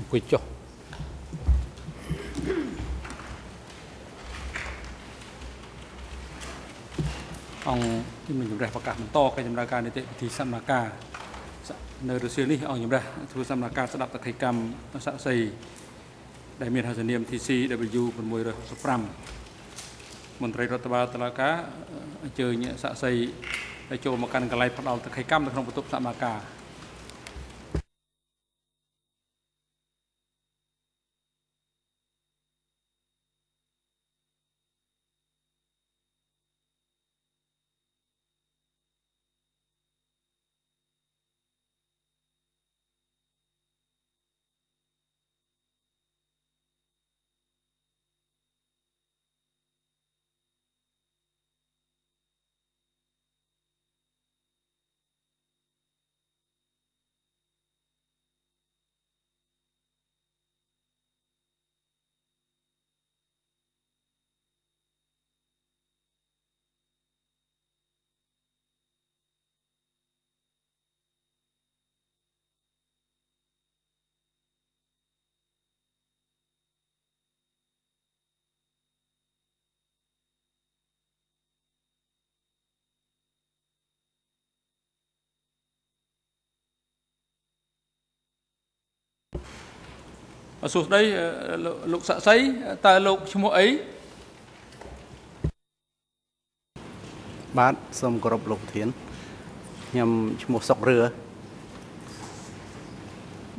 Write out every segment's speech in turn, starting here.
អង្គុយចុះអង្គជំនុំជម្រះប្រកាសបន្តកិច្ចដំណើរការនីតិវិធីសកម្មការនៅរសៀលនេះអង្គជំរះធ្វើសកម្មការស្ដាប់តក្កកម្មស័ក្តិសិទ្ធិដែលមានហត្ថនាម TCW 665មន្ត្រីរដ្ឋបាលតុលាការអញ្ជើញស័ក្តិសិទ្ធិឲ្យចូលមកកាន់កន្លែងផ្ដាល់តក្កកម្មនៅក្នុងបន្ទប់សកម្មការ សួស្តីលោកស័ក្តិសិទ្ធិតើលោកឈ្មោះអីបាទសូមគោរពលោកប្រធានខ្ញុំឈ្មោះសុករឿ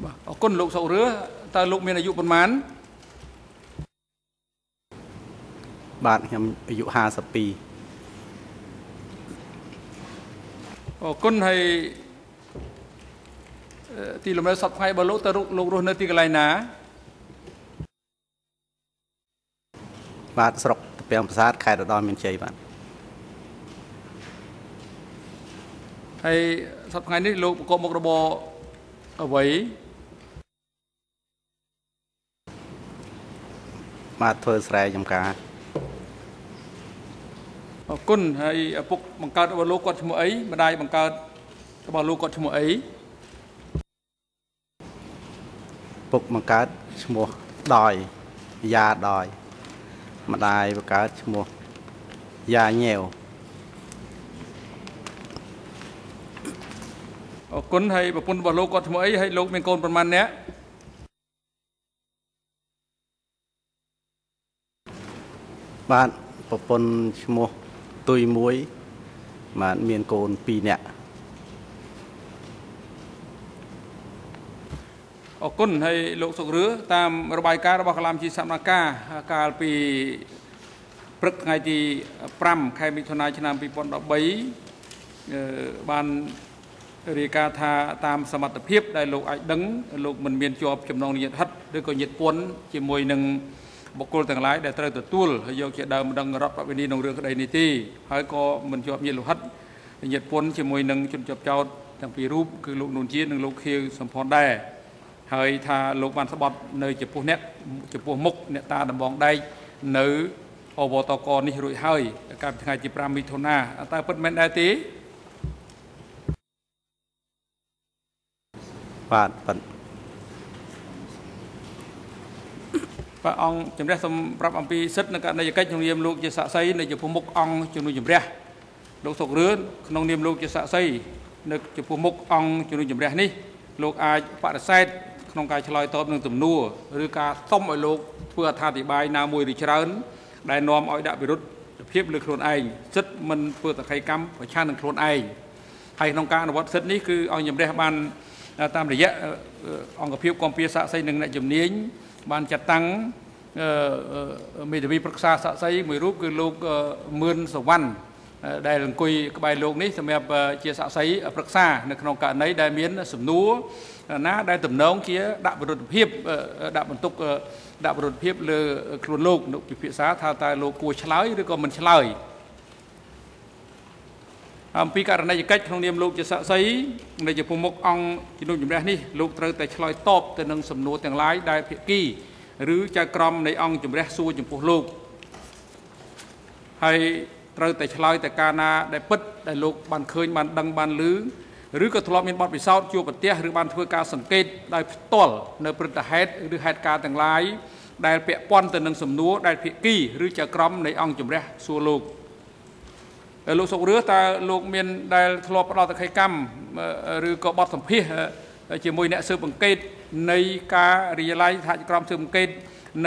បាទអរគុណលោកសុករឿតើលោកមានអាយុប៉ុន្មានបាទខ្ញុំអាយុ52អរគុណហើយទីលំនៅសពថ្ងៃរបស់លោកតើលោករស់នៅទីកន្លែងណា បាទស្រុកតពាំងប្រាសាទខេត្តរតនមានជ័យបាទហើយសប្តាហ៍នេះលោកប្រកបមុខរបរអ្វីបាទធ្វើស្រែចំការអរគុណហើយឪពុកបង្កើតរបស់លោកគាត់ឈ្មោះអីម្ដាយបង្កើតរបស់លោកគាត់ឈ្មោះអីពុកបង្កើតឈ្មោះដោយយ៉ាដោយ ម្ដាយបង្កើតឈ្មោះយ៉ាញែវអរគុណហើយប្រពន្ធរបស់លោកគាត់ឈ្មោះអីហើយលោកមានកូនប្រមាណអ្នកបាទប្រពន្ធឈ្មោះទុយមួយបាទមានកូន2នាក់ អរគុណហើយលោកសុករឿតាមរបាយការណ៍របស់កលាមជីសមនាការកាលពីព្រឹកថ្ងៃទី5ខែមិថុនាឆ្នាំ2013បានរាយការណ៍ថាតាមសមត្ថភាពដែលលោកអាចដឹងលោកមិនមានជាប់ចំណងញាតិហិតឬក៏ញាតិពន្ធជាមួយនឹងបុគ្គលទាំងឡាយដែលត្រូវទទួលហើយយកជាដើមដឹងរដ្ឋបវេនីក្នុងរឿងក្តីនេះទេហើយក៏មិនជាប់ញាតិលោហិតញាតិពន្ធជាមួយនឹងជនជាប់ចោតទាំងពីររូបគឺលោកនួនជានិងលោកខៀវសំផនដែរ ហើយថាលោកបានស្បត់នៅចំពោះអ្នកចំពោះមុខអ្នកតាដំបងដែកនៅអវតកនេះរួចហើយកាលពីថ្ងៃទី5មិថុនាតើពិតមែនដែរទេបាទប៉ិនបាទអង្គជំរះសូមប្រាប់អំពីសិទ្ធិនិងករណីកិច្ចក្នុងនាមលោកជាសាក្សីនៅចំពោះមុខអង្គជំនួយជំរះលោកសុករឿនក្នុងនាមលោកជាសាក្សីនៅចំពោះមុខអង្គជំនួយជំរះនេះលោកអាចបដិសេធ ក្នុងការឆ្លើយតបនឹងទំនួលឬការសុំឲ្យលោកធ្វើអត្ថាធិប្បាយណាមួយឬច្រើន ដែលនាំឲ្យដាក់វិរុទ្ធភាពលើខ្លួនឯងសិទ្ធមិនធ្វើតក្កកម្មប្រឆាំងនឹងខ្លួនឯងហើយក្នុងការអនុវត្តសិទ្ធនេះគឺអង្គជំរះបានតាមរយៈអង្គភាពគម្ពីរសាក់សីនិងអ្នកជំនាញបានចាត់តាំងមេធាវីប្រឹក្សាសាក់សីមួយរូបគឺលោកមឿនសវណ្ណដែលអង្គុយក្បែរលោកនេះសម្រាប់ជាសាក់សីប្រឹក្សានៅក្នុងករណីដែលមានសំណួរ ណាដែលតំណងជាដាក់វិរុទ្ធភាពដាក់បន្ទុកដាក់វិរុទ្ធភាពលើខ្លួនលោកនៅពិភាក្សាថាតើលោកគួរឆ្លើយឬក៏មិនឆ្លើយអំពីករណីកិច្ចក្នុងនាមលោកជាស័ក្តិសិទ្ធិនៃចំពោះមុខអង្គជំនុំជម្រះនេះលោកត្រូវតែឆ្លើយតបទៅនឹងសំណួរទាំងឡាយដែលភាគីឬចៅក្រមនៃអង្គជំរះសួរចំពោះលោកហើយត្រូវតែឆ្លើយតែការណាដែលពិតដែលលោកបានឃើញបានដឹងបានឮ ឬក៏ធ្លាប់មានបទពិសោធន៍ជួបប្រទះឬបានធ្វើការសង្កេតដោយផ្ទាល់នៅព្រឹត្តិហេតុឬហេតុការណ៍ទាំងឡាយដែលពាក់ព័ន្ធទៅនឹងសំណួរដែលភាគីឬចៅក្រមនៃអង្គជំរះសួរលោកលោកសុករឿតើលោកមានដែលធ្លាប់ផ្ដល់តក្កកម្មឬក៏បទសម្ភាសជាមួយអ្នកស៊ើបអង្កេតនៃការរីយឡាយថាក្រមស៊ើបអង្កេត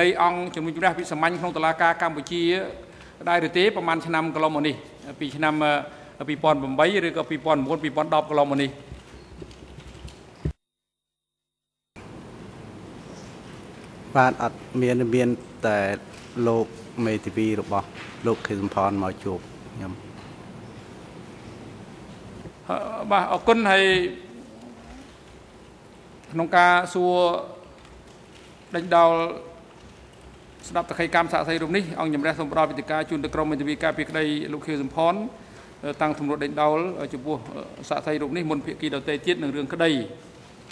នៃអង្គជំនុំជម្រះវិសាមញ្ញក្នុងតុលាការកម្ពុជាដែរឬទេប្រហែលឆ្នាំកន្លងមកនេះពីឆ្នាំ 2008ឬក៏2009 2010កន្លងមកនេះបាទអត់មានមានតែលោកមេធាវីរបស់លោកខេសំផនមកជួបខ្ញុំបាទអរគុណហើយក្នុងការសួរដេញដោលស្ដាប់តក្កីកម្មសាក់សីរូបនេះអង្គជំរះសូមផ្ដល់វិធីការជូនទៅក្រុមមេធាវីការពីក្តីលោកខៀវសំផន តាំងទម្រួតដេញដោលចំពោះសាក់សីរូបនេះមុនភាគីដទៃទៀតនឹងរឿងក្តី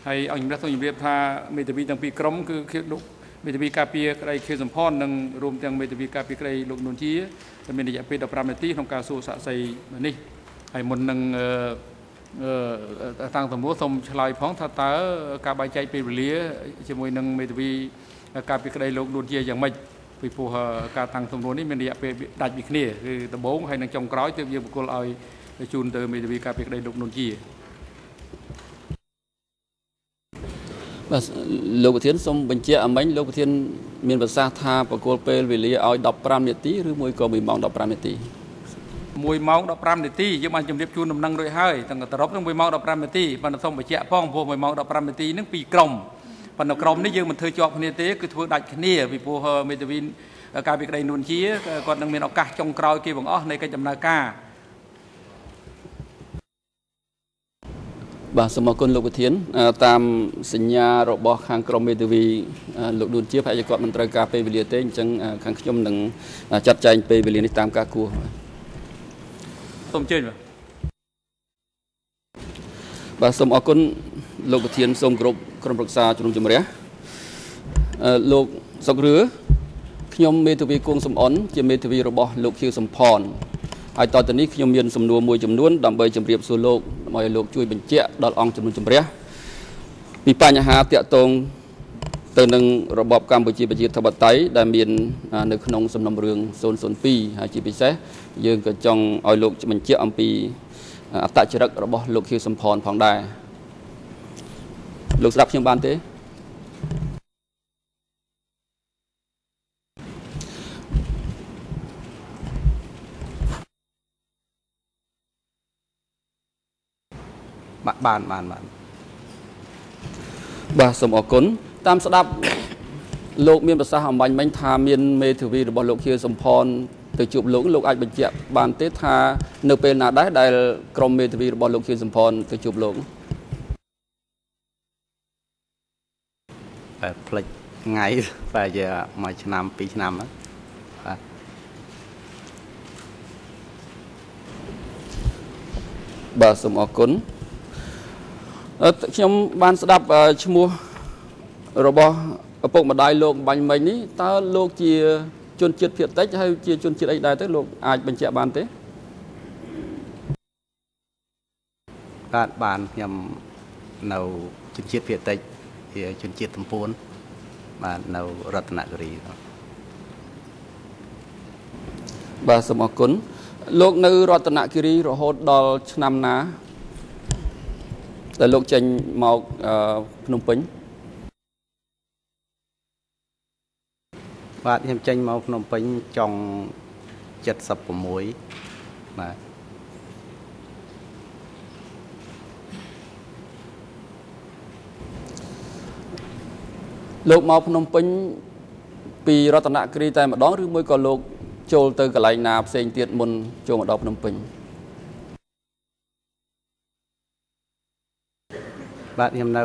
ហើយអង្គជំរះសូមជម្រាបថាមេធាវីទាំងពីរក្រុមគឺខៀវលោកមេធាវីការពីក្តីខៀវសំផននិងរួមទាំងមេធាវីការពីក្តីលោកនួនជាមានរយៈពេល15នាទីក្នុងការសួរសាក់សីនេះហើយមុននឹងតាំងទម្រួតសូមឆ្លើយផងថាតើការបែងចែកពេលវេលាជាមួយនឹងមេធាវីការពីក្តីលោកនួនជាយ៉ាងម៉េច ពីព្រោះការតាំងទម្រួតនេះមានរយៈពេលដាច់ពីគ្នាគឺដំបូងហើយនឹងចុងក្រោយទើបយើងបកគលឲ្យជូនទៅមេធាវីការពីក្តីលោកនួនជាបាទលោកប្រធានសូមបញ្ជាក់អមិញលោកប្រធានមានប្រសាសន៍ថាបកគលពេលវេលាឲ្យ15នាទីឬមួយក៏1ម៉ោង15នាទី1ម៉ោង15នាទីយើងបានជម្រាបជូនដំណឹងរួចហើយទាំងទៅរົບនឹង1ម៉ោង15នាទីប៉ុន្តែសូមបញ្ជាក់ផងព្រោះ1ម៉ោង15នាទីនឹងពីរក្រុម ប៉ុន្តែក្រុមនេះយើងមិនធ្វើជាប់គ្នាទេគឺធ្វើដាច់គ្នាពីព្រោះមេតាវីនការពីក្តីនួនជាគាត់នឹងមានឱកាសចុងក្រោយគេបង្អស់នៃកិច្ចដំណើរការបាទសូមអរគុណលោកប្រធាន តាមសញ្ញារបស់ខាងក្រមមេធាវីលោកនួនជាប្រហែលជាគាត់មិនត្រូវការពេលវេលាទេអញ្ចឹងខាងខ្ញុំនឹងចាត់ចែងពេលវេលានេះតាមការគួរសូមអញ្ជើញបាទបាទសូមអរគុណ លោកប្រធានសូមគោរពក្រុមប្រឹក្សាជំនុំជម្រះអឺលោកសុករឿខ្ញុំមេធាវីគង់សំអនជាមេធាវីរបស់លោកខៀវសំផនហើយតទៅនេះខ្ញុំមានសំណួរមួយចំនួនដើម្បីជម្រាបសួរលោកដើម្បីឲ្យលោកជួយបញ្ជាក់ដល់អង្គជំនុំជម្រះពីបញ្ហាតាក់ទងទៅនឹងរបបកម្ពុជាប្រជាធិបតេយ្យដែលមាននៅក្នុងសំណុំរឿង002ហើយជាពិសេសយើងក៏ចង់ឲ្យលោកបញ្ជាក់អំពីអត្តចរិតរបស់លោកខៀវសំផនផងដែរ លោកស្ដាប់ខ្ញុំបានទេបាទបានបានបានបាទសូមអរគុណតាមស្ដាប់លោកមានប្រសាសន៍អំបញ្ញមិញថាមានមេធាវីរបស់លោកខៀវសំផនទៅជួបលោកលោកអាចបញ្ជាក់បានទេថានៅពេលណាដែរដែលក្រុមមេធាវីរបស់លោកខៀវសំផនទៅជួបលោក តែផ្លិចថ្ងៃតែជាមួយឆ្នាំពីរឆ្នាំបាទបាទសូមអរគុណខ្ញុំបានស្ដាប់ឈ្មោះរបស់ឪពុកម្ដាយលោកបាញ់មិញនេះតើលោកជាជនជាតិភាគតិចហើយជាជនជាតិអីដែរទៅលោកអាចបញ្ជាក់បានទេបាទបានខ្ញុំនៅជនជាតិភាគតិច ជាជនជាតិតំពួនបាទនៅរតនគិរីបាទសូមអរគុណលោកនៅរតនគិរីរហូតដល់ឆ្នាំណាដែលលោកចេញមកភ្នំពេញបាទខ្ញុំចេញមកភ្នំពេញចុង76បាទ លោកមកភ្នំពេញពីរតនគិរីតែម្ដងឬមួយក៏លោក ចូលទៅកន្លែងណាផ្សេងទៀតមុនចូលមកដល់ភ្នំពេញបាទខ្ញុំនៅ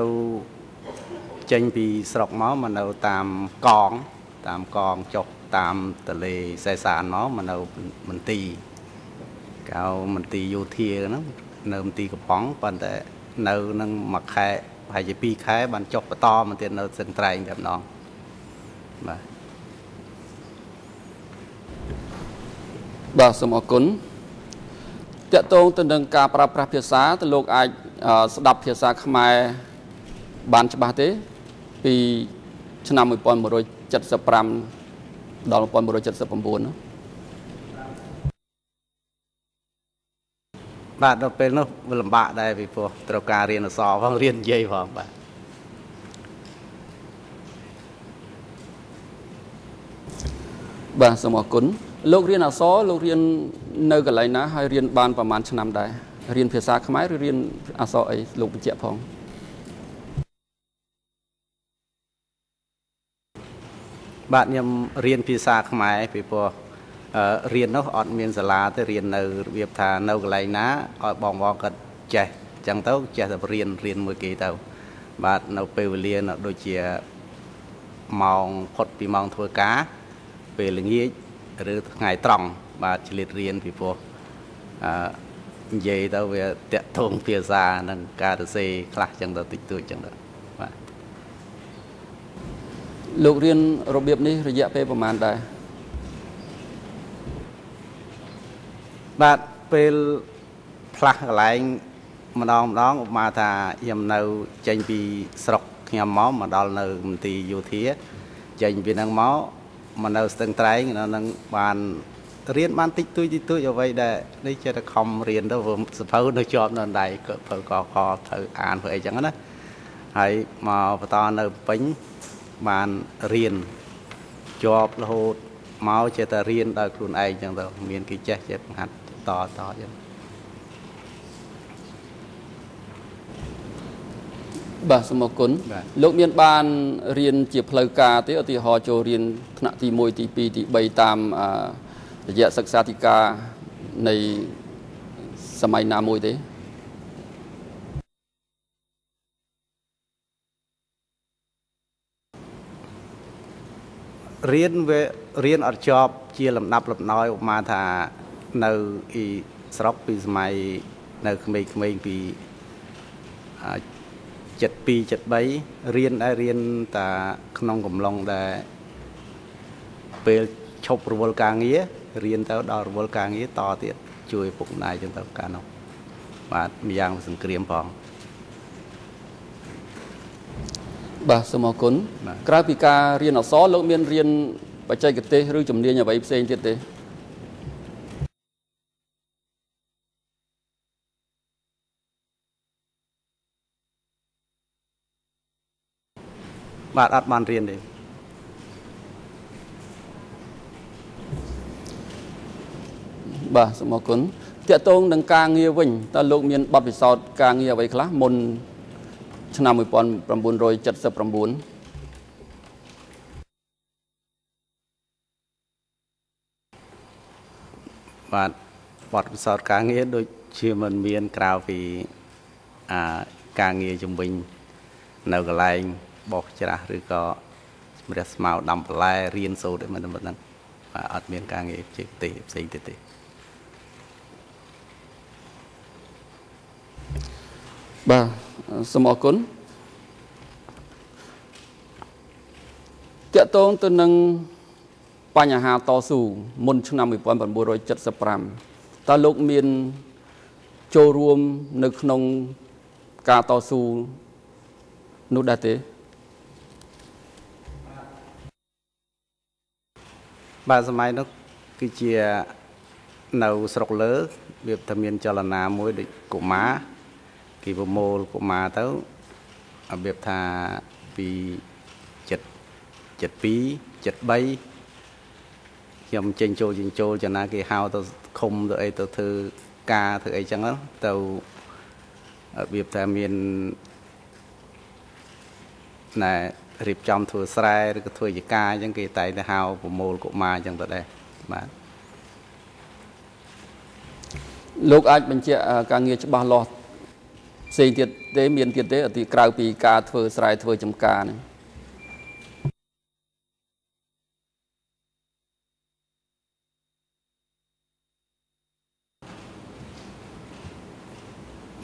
ចេញពីស្រុកមកមកនៅតាមកង តាមកងចុះតាមទលេសេសានមកមកនៅមន្ទីរកៅមន្ទីរយោធាហ្នឹងនៅមន្ទីរកំប៉ុងប៉ុន្តែនៅនឹងមួយខែ ប្រហែលជា2ខែបានចុះបន្តមកទៀតនៅសិនត្រែងតែម្ដងបាទបាទសូមអរគុណតកតងទៅនឹងការប្រើប្រាស់ភាសាទៅលោកអាចស្ដាប់ភាសាខ្មែរបានច្បាស់ទេ ពីឆ្នាំ1175ដល់1179នោះ បាទដល់ពេលនោះវាលំបាកដែរពីព្រោះត្រូវការរៀនអក្សរផងរៀននិយាយផងបាទបាទសូមអរគុណលោករៀនអក្សរលោករៀននៅកន្លែងណាហើយរៀនបានប្រហែលឆ្នាំដែររៀនភាសាខ្មែរឬរៀនអក្សរអីលោកបញ្ជាក់ផងបាទខ្ញុំរៀនភាសាខ្មែរពីព្រោះ រៀននោះអត់មានសាលាទេរៀននៅរបៀបថានៅកន្លែងណាឲ្យបងបងគាត់ចេះអញ្ចឹងទៅចេះតែរៀនរៀនមួយគេទៅ បាទនៅពេលវេលាដូចជាម៉ោងផុតពីម៉ោងធ្វើការ ពេលល្ងាចឬថ្ងៃត្រង់បាទឆ្លៀតរៀនពីព្រោះអឺនិយាយទៅវាតាក់ទងភាសានិងការសរសេរខ្លះចឹងទៅតិចតួចចឹងទៅបាទលោករៀនរបៀបនេះរយៈពេលប្រហែលដែរ បាទពេលផ្លាស់កន្លែងម្ដងម្ដងឧបមាថាខ្ញុំនៅចេញពីស្រុកខ្ញុំមកមកដល់នៅមន្ទីរយោធាចេញពីហ្នឹងមកមកនៅស្ទឹងត្រែងនៅនឹងបានរៀនបានតិចតួចតិចតួចអ្វីដែលនេះចេះតែខំរៀនទៅសភៅនៅជាប់នៅដៃក៏ភៅកខទៅអានធ្វើអីចឹងណាហើយមកបន្តនៅពេញបានរៀនជាប់រហូតមកចេះតែរៀនដោយខ្លួនឯងចឹងទៅមានគេចេះចេះបង្ហាត់ តតចឹងបាទសូមអរគុណលោកមានបានរៀនជាផ្លូវការទេឧទាហរណ៍ចូលរៀនថ្នាក់ទី1ទី2ទី3តាមរយៈសិក្សាធិការនៃសម័យណាមួយទេរៀនវារៀនអត់ចប់ជាលំដាប់លំដោយឧបមាថា នៅអ៊ីស្រុកពីសម័យនៅក្មេងៗពី72 73រៀនដែររៀនតាក្នុងកំឡុងដែលពេលឈប់រវល់ការងាររៀនទៅដល់រវល់ការងារតទៀតជួយពុកម្ដាយចឹងទៅកាលនោះបាទម្យ៉ាងសង្គ្រាមផងបាទសូមអរគុណក្រៅពីការរៀនអក្សរលោកមានរៀនបច្ចេកទេសឬជំនាញអ្វីផ្សេងទៀតទេ បាទអត់បានរៀនទេបាទសូមអរគុណតកតងនឹងការងារវិញតើលោកមានបទពិសោធន៍ការងារអ្វីខ្លះមុនឆ្នាំ1979បាទបទពិសោធន៍ការងារដូចជាមិនមានក្រៅពីអាការងារជំវិញនៅកន្លែង បោះច្រាស់ឬក៏ជំរះស្មៅដាំបន្លែរៀនសូត្រអីមិនហ្នឹងបាទអត់មានការងារចេះទេផ្សេងទៀតទេបាទសូមអរគុណតកតងទៅនឹងបញ្ហាតស៊ូមុនឆ្នាំ1975តើលោកមានចូលរួមនៅក្នុងការតស៊ូនោះដែរទេ បាទសម័យនោះគឺជានៅស្រុកលើវាតែមានចលនាមួយដូចកុមារគេប្រមូលកុមារទៅរបៀបថាពី7 72 73ខ្ញុំចេញចូលចេញចូលចំណាគេហៅទៅឃុំទៅអីទៅធ្វើការធ្វើអីចឹងទៅរបៀបថាមានណែ រៀបចំធ្វើស្រែឬក៏ធ្វើជាការអញ្ចឹងគេតែងតែហៅប្រមូលកុមារអញ្ចឹងទៅដែរបាទលោកអាចបញ្ជាក់ការងារច្បាស់លាស់ផ្សេងទៀតទេមានទៀតទេទីក្រៅពីការធ្វើស្រែធ្វើចំការនេះ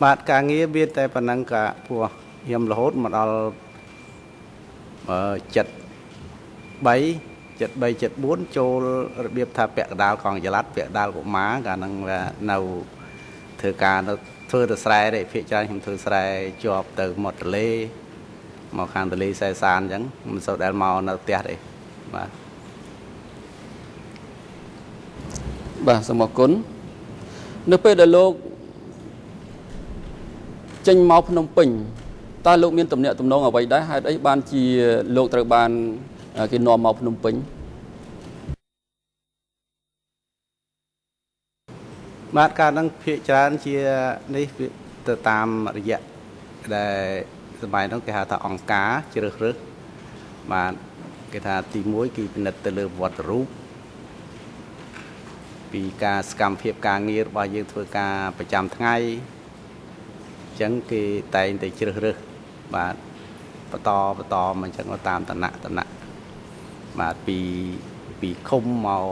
បាទការងារមានតែប៉ុណ្ណឹងក៏ពោះខ្ញុំរហូតមកដល់ ចិត្ត3 73 74ចូលរបៀបថាពាក់កដាលកងចល័តពាក់កដាលកុមារកាលហ្នឹងនៅធ្វើការនៅធ្វើទៅស្រែទេភាគច្រើនខ្ញុំធ្វើស្រែជាប់ទៅមាត់ទន្លេមកខាងទន្លេសែសានអញ្ចឹងមិនសូវដែលមកនៅផ្ទះទេបាទបាទសូមអរគុណនៅពេលដែលលោកចេញមកភ្នំពេញ តើលោកមានទំនាក់ទំនងអ្វីដែរហេតុអីបានជាលោកត្រូវបានគេនាំមកភ្នំពេញបាទការនឹងភាកច្រើនជានេះទៅតាមរយៈដែលសម័យនោះគេហៅថាអង្គការជ្រើសរើសបាទគេថាទី1គឺពិនិត្យទៅលើវត្តរូបពីការសកម្មភាពការងាររបស់យើងធ្វើការប្រចាំថ្ងៃអញ្ចឹងគេតែងតែជ្រើសរើស បាទបន្តបន្តមកអញ្ចឹងតាមតំណតំណបាទពីពីឃុំមក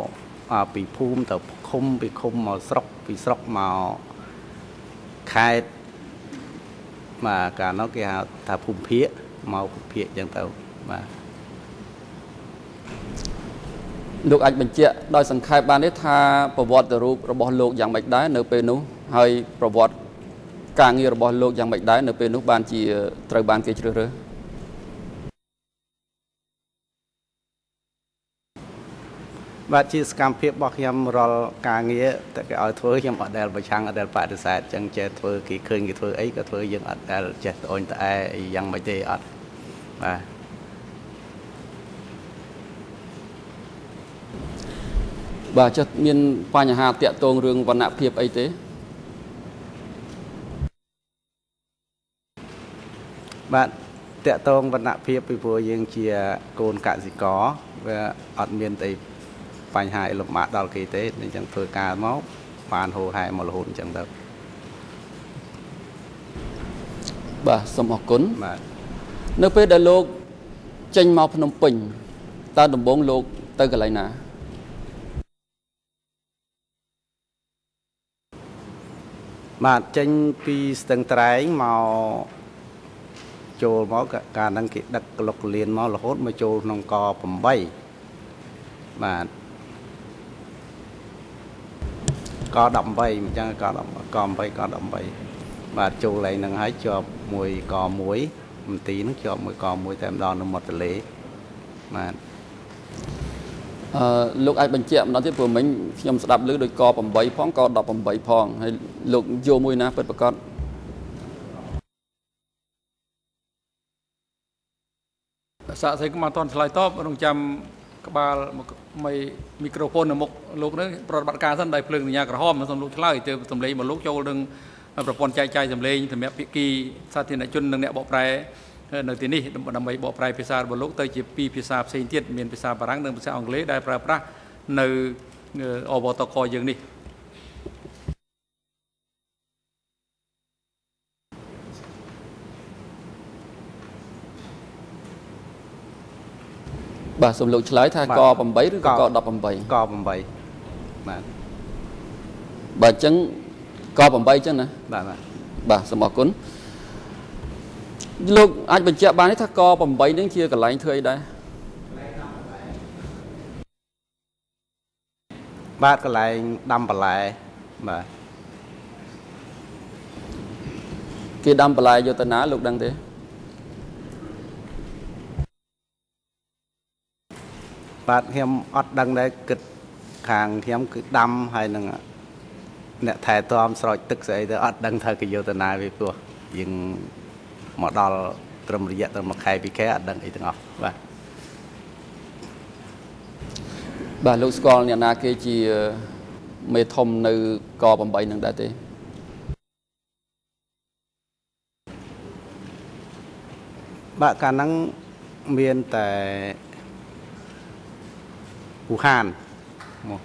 ពីភូមិទៅឃុំពីឃុំមកស្រុកពីស្រុកមកខេត្តបាទកាលនោះគេហៅថាភូមិភាគមកភូមិភាគអញ្ចឹងទៅបាទលោកអាចបញ្ជាក់ដោយសង្ខេបបានទេថាប្រវត្តិរូបរបស់លោកយ៉ាងម៉េចដែរនៅពេលនោះហើយប្រវត្តិ ការងាររបស់លោកយ៉ាងម៉េចដែរនៅពេលនោះបានជាត្រូវបានគេជ្រើសរើសបាទជាសកម្មភាពរបស់ខ្ញុំរាល់ការងារតែគេឲ្យធ្វើខ្ញុំអត់ដែលប្រឆាំងអត់ដែលបដិសេធអញ្ចឹងចេះធ្វើគេឃើញគេធ្វើអីក៏ធ្វើយើងអត់ដែលចេះត្អូញត្អែអីយ៉ាងម៉េចទេអត់បាទបាទចុះមានបញ្ហាតាក់ទងរឿងវណ្ណភាពអីទេ បាទតកតងវណ្ណភាពពីព្រោះយើងជាកូនកសិករវាអត់មានតែបញ្ហាអីលំបាកដល់គេទេអញ្ចឹងធ្វើការមកបានហូរហែមករហូតអញ្ចឹងទៅបាទសូមអរគុណបាទនៅពេលដែលលោកចេញមកភ្នំពេញតើដំបងលោកទៅកន្លែងណាបាទចេញពីស្ទឹងត្រែងមក ចូលមកកាលហ្នឹងគេដឹកក្លុកលៀនមករហូតមកចូលក្នុងក8បាទក18អញ្ចឹងក10ក8ក18បាទចូលឡើងហ្នឹងហើយជាប់មួយក1មន្ទីរហ្នឹងជាប់មួយក1តែម្ដងនៅមាត់ទន្លេបាទអឺលោកអាចបញ្ជាក់ម្ដងទៀតព្រោះមិញខ្ញុំស្ដាប់ឮដូចក8ផងក18ផងហើយលោកយកមួយណាពិតប្រកប សាកសីក៏មកតន់ឆ្លើយតបរងចាំក្បាលមីមីក្រូហ្វូននៅមុខលោកនេះប្រតិបត្តិការសិនដោយភ្លើងសញ្ញាក្រហមសូមលោកឆ្លើយទៅសំឡេងមកលោកចូលនឹងប្រព័ន្ធចែកចាយសំឡេងសម្រាប់ភាគីសាធារណជននិងអ្នកបកប្រែនៅទីនេះដើម្បីបកប្រែភាសារបស់លោកទៅជាពីរភាសាផ្សេងទៀតមានភាសាបារាំងនិងភាសាអង់គ្លេសដែលប្រើប្រាស់នៅអវតកយើងនេះ បាទសូមលោកឆ្លើយថាក8ឬក៏ក18ក8បាទបាទអញ្ចឹងក8អញ្ចឹងណាបាទបាទបាទសូមអរគុណលោកអាចបញ្ជាក់បានទេថាក8នឹងជាកន្លែងធ្វើអីដែរបាទកន្លែងដាំបន្លែបាទគេដាំបន្លែយកទៅណាលោកដឹងទេ បាទខ្ញុំអត់ដឹងដែរគិតខាងខ្ញុំគឺដាំហើយនឹងអ្នកថែទាំស្រោចទឹកស្អីទៅអត់ដឹងថាគេយកទៅណាវាព្រោះយើងមកដល់ត្រឹមរយៈទៅមួយខែពីរខែអត់ដឹងអីទាំងអស់បាទបាទលោកស្គាល់អ្នកណាគេជាមេធំនៅក8នឹងដែរទេបាទកាលហ្នឹងមានតែ ហ៊ូហានមក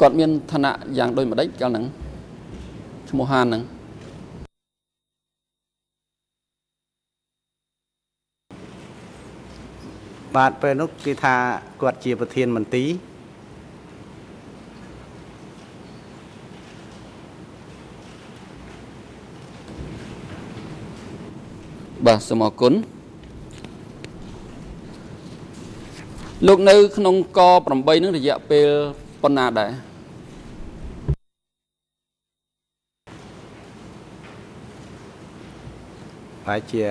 គាត់មានឋានៈយ៉ាងដូចម្ដេចកាលហ្នឹងឈ្មោះហានហ្នឹងបាទពេលនោះគេថាគាត់ជាប្រធានមន្ទីរ បាទសូមអរគុណលោកនៅ ក្នុងក8នឹងរយៈពេលប៉ុណ្ណាដែរប្រហែលជា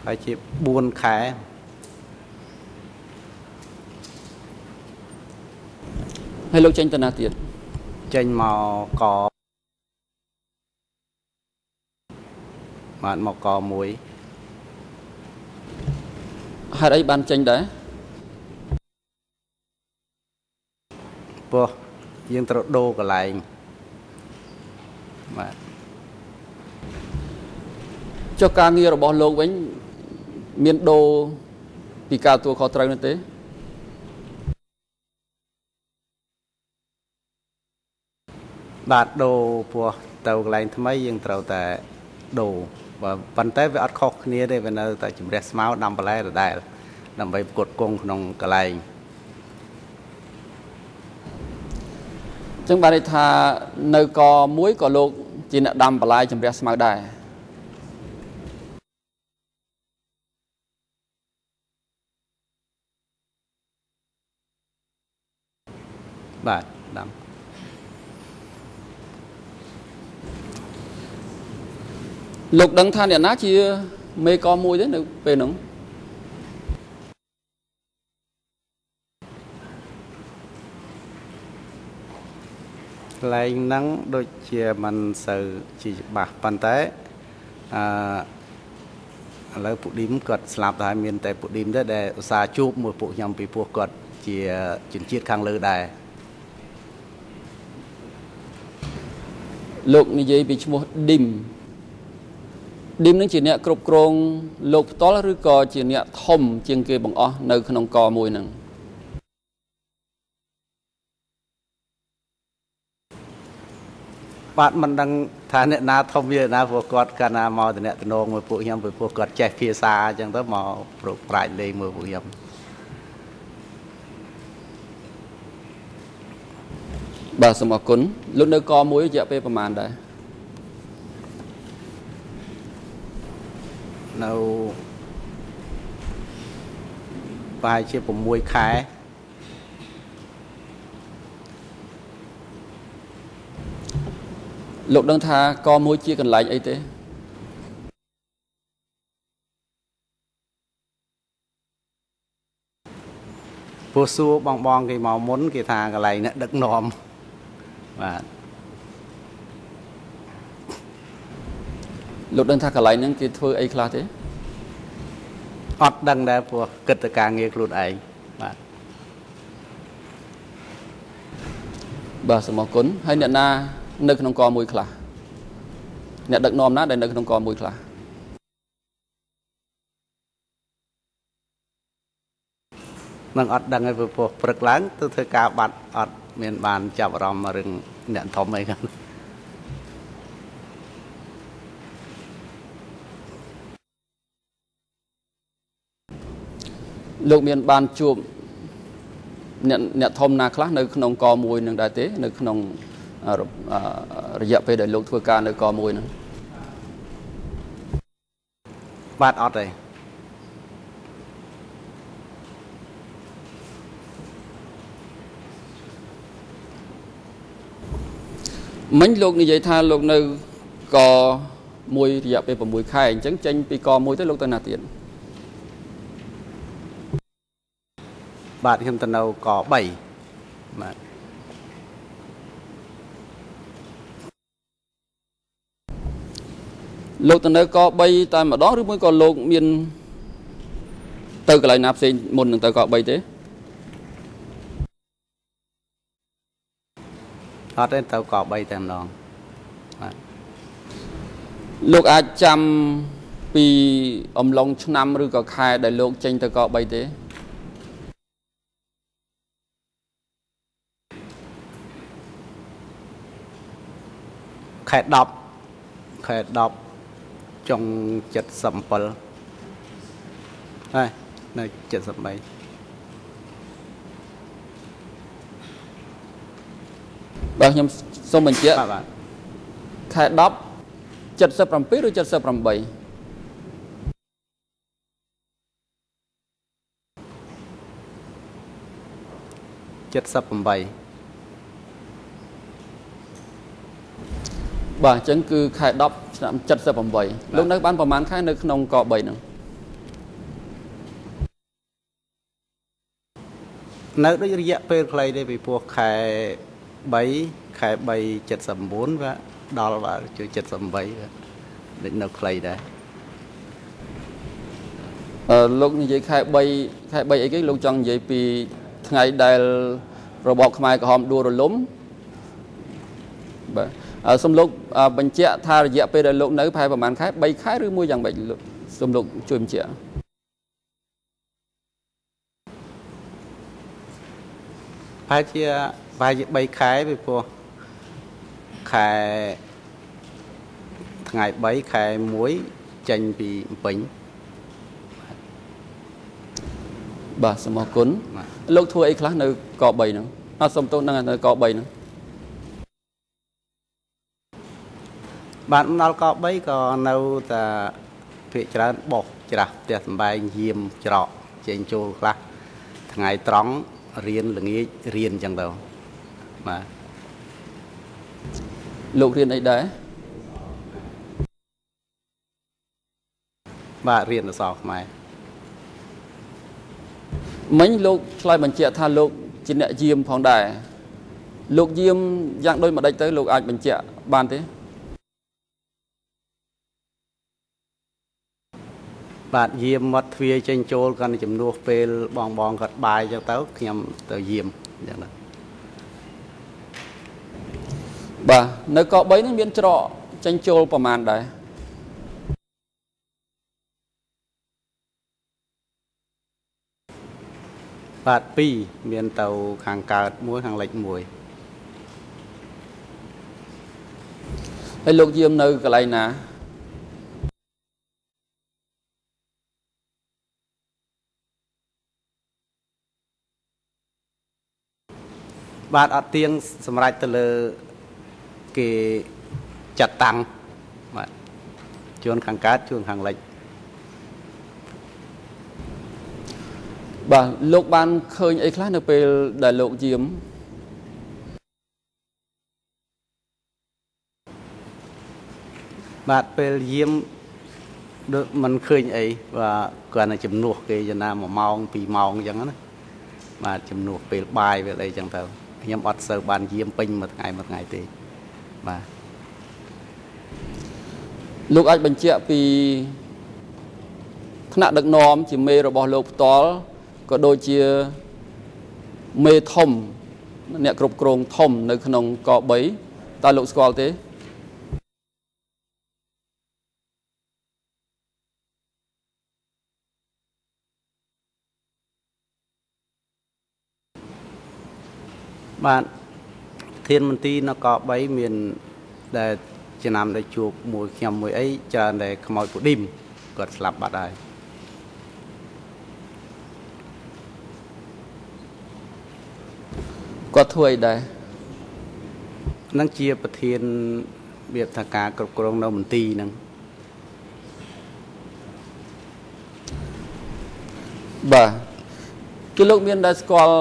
ប្រហែលជា4ខែ ហើយលោកចេញទៅណាទៀតចេញមកកបានមកកមួយហេតុអីបានចេញដែរព្រោះយើងត្រូវដូរកន្លែងបាទចុះការងាររបស់លោកវិញ មានដូរពីការទួលខុសត្រូវនោះទេ បាទដូរព្រោះទៅកន្លែងថ្មីយើងត្រូវតែដូរបើប៉ុន្តែវាអត់ខុសគ្នាទេវានៅតែជំរះស្មៅដាំបន្លែដដែលដើម្បីផ្គត់ផ្គង់ក្នុងកន្លែងចឹងបានន័យថានៅកមួយក៏លោក ជាអ្នកដាំបន្លែជំរះស្មៅដែរបាទដាំ លោកដឹងថាអ្នកណាជាមេកមួយទេនៅពេលហ្នឹងកន្លែងហ្នឹងដូចជាមិនសូវជាច្បាស់ប៉ុន្តែអឺឥឡូវពុឌីមគាត់ស្លាប់ទៅហើយមានតែពុឌីមទេដែលឧស្សាហ៍ជួបមួយពួកខ្ញុំពីព្រោះគាត់ជាជនជាតិខាងលើដែរលោកនិយាយពីឈ្មោះឌីម ឌីមនឹងជាអ្នកគ្រប់គ្រងលោកផ្ទាល់ឬក៏ជាអ្នកធំជាងគេបង្អស់នៅក្នុងកមួយហ្នឹងបាទមិនដឹងថាអ្នកណាធំវាណាព្រោះគាត់កាលណាមកតំណតំណងមួយពួកខ្ញុំពីព្រោះគាត់ចេះភាសាអញ្ចឹងទៅមកប្រកប្រាជ្ញលេងមួយពួកខ្ញុំបាទសូមអរគុណលោកនៅកមួយរយៈពេលប្រហែលដែរ នៅប្រហែលជា6ខែលោកដឹងថាកមួយជាកន្លែងអីទេព្រោះសួរបងបងគេមកមុន គេថាកន្លែងអ្នកដឹកនាំបាទ លោកដឹងថាកន្លែងហ្នឹងគេធ្វើអីខ្លះទេអត់ដឹងដែរព្រោះគិតទៅការងារខ្លួនឯងបាទបាទសូមអរគុណហើយអ្នកណានៅក្នុងកមួយខ្លះអ្នកដឹកនាំណាដែលនៅក្នុងកមួយខ្លះនឹងអត់ដឹងឲ្យព្រោះព្រឹកឡើងទៅធ្វើការបាត់អត់មានបានចាប់អារម្មណ៍រឿងអ្នកធំអីហ្នឹង លោកមានបានជួបអ្នកអ្នកធំណាខ្លះនៅក្នុងកមួយនឹងដែរទេនៅក្នុងរយៈពេលដែលលោកធ្វើការនៅកមួយហ្នឹងបាទអត់ទេមិញលោកនិយាយថាលោកនៅកមួយរយៈពេល6ខែអញ្ចឹងចេញពីកមួយទៅលោកទៅណាទៀត បាទខ្ញុំទៅនៅក3បាទលោកទៅនៅក3តែម្ដងឬមួយក៏លោកមានទៅកន្លែងណាផ្សេងមុននឹងទៅក3ទេអត់ទេទៅក3តែម្ដងបាទលោកអាចចាំពីអំឡុងឆ្នាំឬក៏ខែដែលលោកចេញទៅក3ទេ ខែ10ខែ10ចុង77ហើយនៅ73បាទខ្ញុំសូមបញ្ជាក់បាទខែ10 77ឬ78 78 បាទអញ្ចឹងគឺខែ10ឆ្នាំ78លោកនៅបានប្រហែលខែនៅក្នុងក3ហ្នឹងនៅដូចរយៈពេលខ្លីទេពីព្រោះខែ3ខែ3 79វាដល់បាទជួយ78ដូចនៅខ្លីដែរអឺលោកនិយាយខែ3ខែ3អីគេលោកចង់និយាយពីថ្ងៃដែលរបបខ្មែរក្រហមដួលរលំបាទ សូមលោកបញ្ជាក់ថារយៈពេលដែលលោកនៅប្រហែលប្រហែលខែ3ខែឬមួយយ៉ាងម៉េចលោកសូមលោកជួយបញ្ជាក់ប្រហែលជាប្រហែលជា3ខែពីព្រោះខែថ្ងៃ3ខែ1ចេញពីពេញបាទសូមអរគុណលោកធ្វើអីខ្លះនៅក3ហ្នឹងអត់សូមទោសនឹងនៅក3ហ្នឹង បាទដល់ក3ក៏នៅតែភាកច្រើនបោះច្រាស់ផ្ទះសំបែងយាមច្រកចេញចូលខ្លះថ្ងៃត្រង់រៀនល្ងាចរៀនអញ្ចឹងទៅបាទលោករៀនអីដែរបាទរៀនអក្សរខ្មែរមិញលោកឆ្លើយបញ្ជាក់ថាលោកជាអ្នកយាមផងដែរលោកយាមយ៉ាងដូចម្ដេចទៅលោកអាចបញ្ជាក់បានទេ បាទយាមមាត់ទ្វារចេញចូលគាត់ជំនួសពេលបងបងគាត់បាយអញ្ចឹងទៅខ្ញុំទៅយាមអញ្ចឹងទៅបាទនៅក3នេះមានច្រកចេញចូលប្រមាណដែរបាទ2មានទៅខាងកើតមួយខាងលិចមួយហើយលោកយាមនៅកន្លែងណា បាទអត់ទៀងសម្រាប់ទៅលើគេចាត់តាំងបាទជួនខាងកើតជួនខាងលិចបាទលោកបានឃើញអីខ្លះនៅពេលដែលលោកយាមបាទពេលយាមដូចមិនឃើញអីបាទគាត់តែជំនួសគេចំណា1ម៉ោង2ម៉ោងអញ្ចឹងណាបាទជំនួសពេលបាយពេលអីអញ្ចឹងទៅ ខ្ញុំអត់សូវបានយាមពេញមួយថ្ងៃមួយថ្ងៃទេបាទលោកអាចបញ្ជាក់ពីថ្នាក់ដឹកនាំជាមេរបស់លោកផ្ទាល់ក៏ដូចជាមេធំអ្នកគ្រប់គ្រងធំនៅក្នុងក3តើលោកស្គាល់ទេ បាទធានមន្ទីរនគរ3មានដែលចំណាំដែលជួបមួយខ្ញុំមួយអីច្រើនដែលខ្មោចពូឌីមគាត់ស្លាប់បាត់ហើយគាត់ធ្វើអីដែរនឹងជាប្រធានរបៀបថាការគ្រប់គ្រងនៅមន្ទីរហ្នឹងបាទគឺលោកមានដែលស្គាល់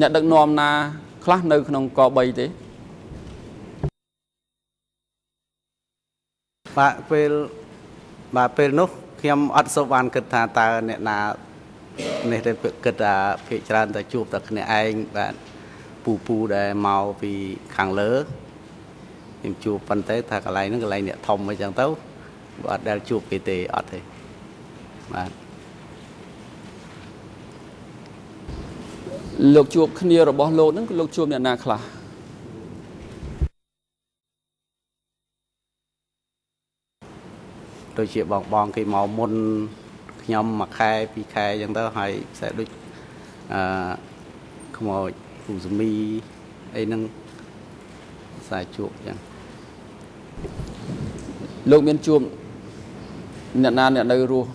អ្នកដឹកនាំណា ខ្លះនៅក្នុងក3ទេបាទពេលបាទពេលនោះខ្ញុំអត់សូវបានគិតថាតើអ្នកណានេះទៅគិតថាភាកច្រើនតែជួបតែគ្នាឯងបាទពូពូដែលមកពីខាងលើខ្ញុំជួបប៉ុន្តែថាកន្លែងហ្នឹងកន្លែងអ្នកធំអីចឹងទៅអត់ដែលជួបគេទេអត់ទេបាទ លោកជួបគ្នារបស់លោកហ្នឹងលោកជួបអ្នកណាខ្លះដូចជាបងបងគេមកមុនខ្ញុំមួយខែពីរខែអញ្ចឹងទៅហើយផ្សេងដូចអឺខ្មោចពូសមីអីហ្នឹងខ្សែជួបអញ្ចឹងលោកមានជួបអ្នកណាអ្នកនៅរស់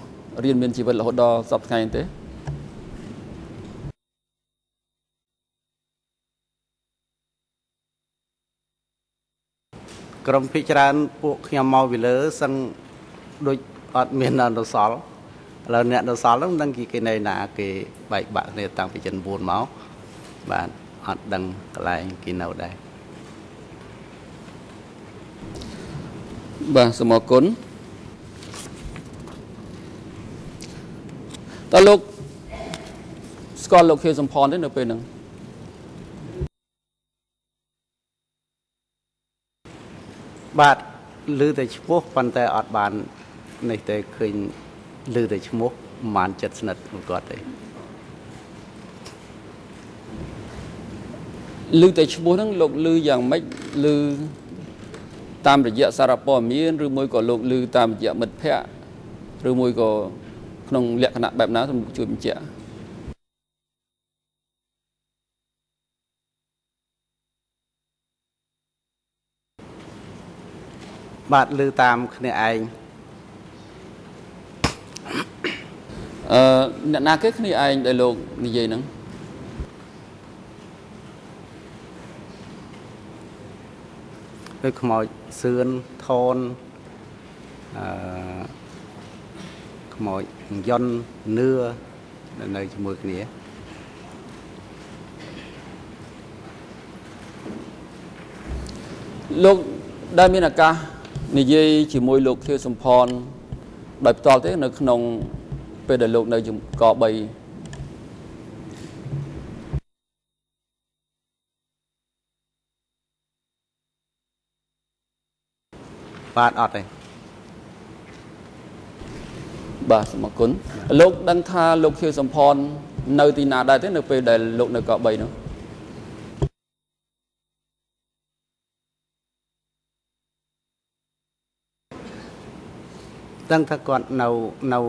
រៀនមានជីវិតរហូតដល់សពថ្ងៃទេ កក្រុមភិកច្រើនពួកខ្ញុំមកពីលើសឹងដូចអត់មានអនុសល់ឥឡូវអ្នកអនុសល់ហ្នឹងមិនដឹងគេគេនៅណាគេបែកបាក់គ្នាតាំងពីចិន9មកបាទអត់ដឹងកន្លែងគេនៅដែរបាទសូមអរគុណតើលោកស្គាល់លោកខៀវសំផនទេនៅពេលហ្នឹង បាទឮតែឈ្មោះប៉ុន្តែអត់បាននេះទេឃើញឮតែឈ្មោះប្រហែលចិត្តស្និទ្ធរបស់គាត់ទេឮតែឈ្មោះហ្នឹងលោកឮយ៉ាងម៉េចឮតាមរយៈសារព័ត៌មានឬមួយក៏លោកឮតាមរយៈមិត្តភ័ក្តិឬមួយក៏ក្នុងលក្ខណៈបែបណាសូមជួយបញ្ជាក់ បាទឮតាមគ្នាឯងអឺអ្នកណាគេគ្នាឯងដែលលោកនិយាយហ្នឹងដូចខ្មោចសឿនថនអឺខ្មោចយន្តនឿដែលនៅជាមួយគ្នាលោកដែលមានឱកាស និយាយជាមួយលោកខៀវសំផនដោយផ្ទាល់ទេនៅក្នុងពេលដែលលោកនៅជំក3បាទអត់ទេបាទសូមអរគុណលោកដឹងថាលោកខៀវសំផននៅទីណាដែរទេនៅពេលដែលលោកនៅក3នោះ ដឹងថាគាត់នៅនៅ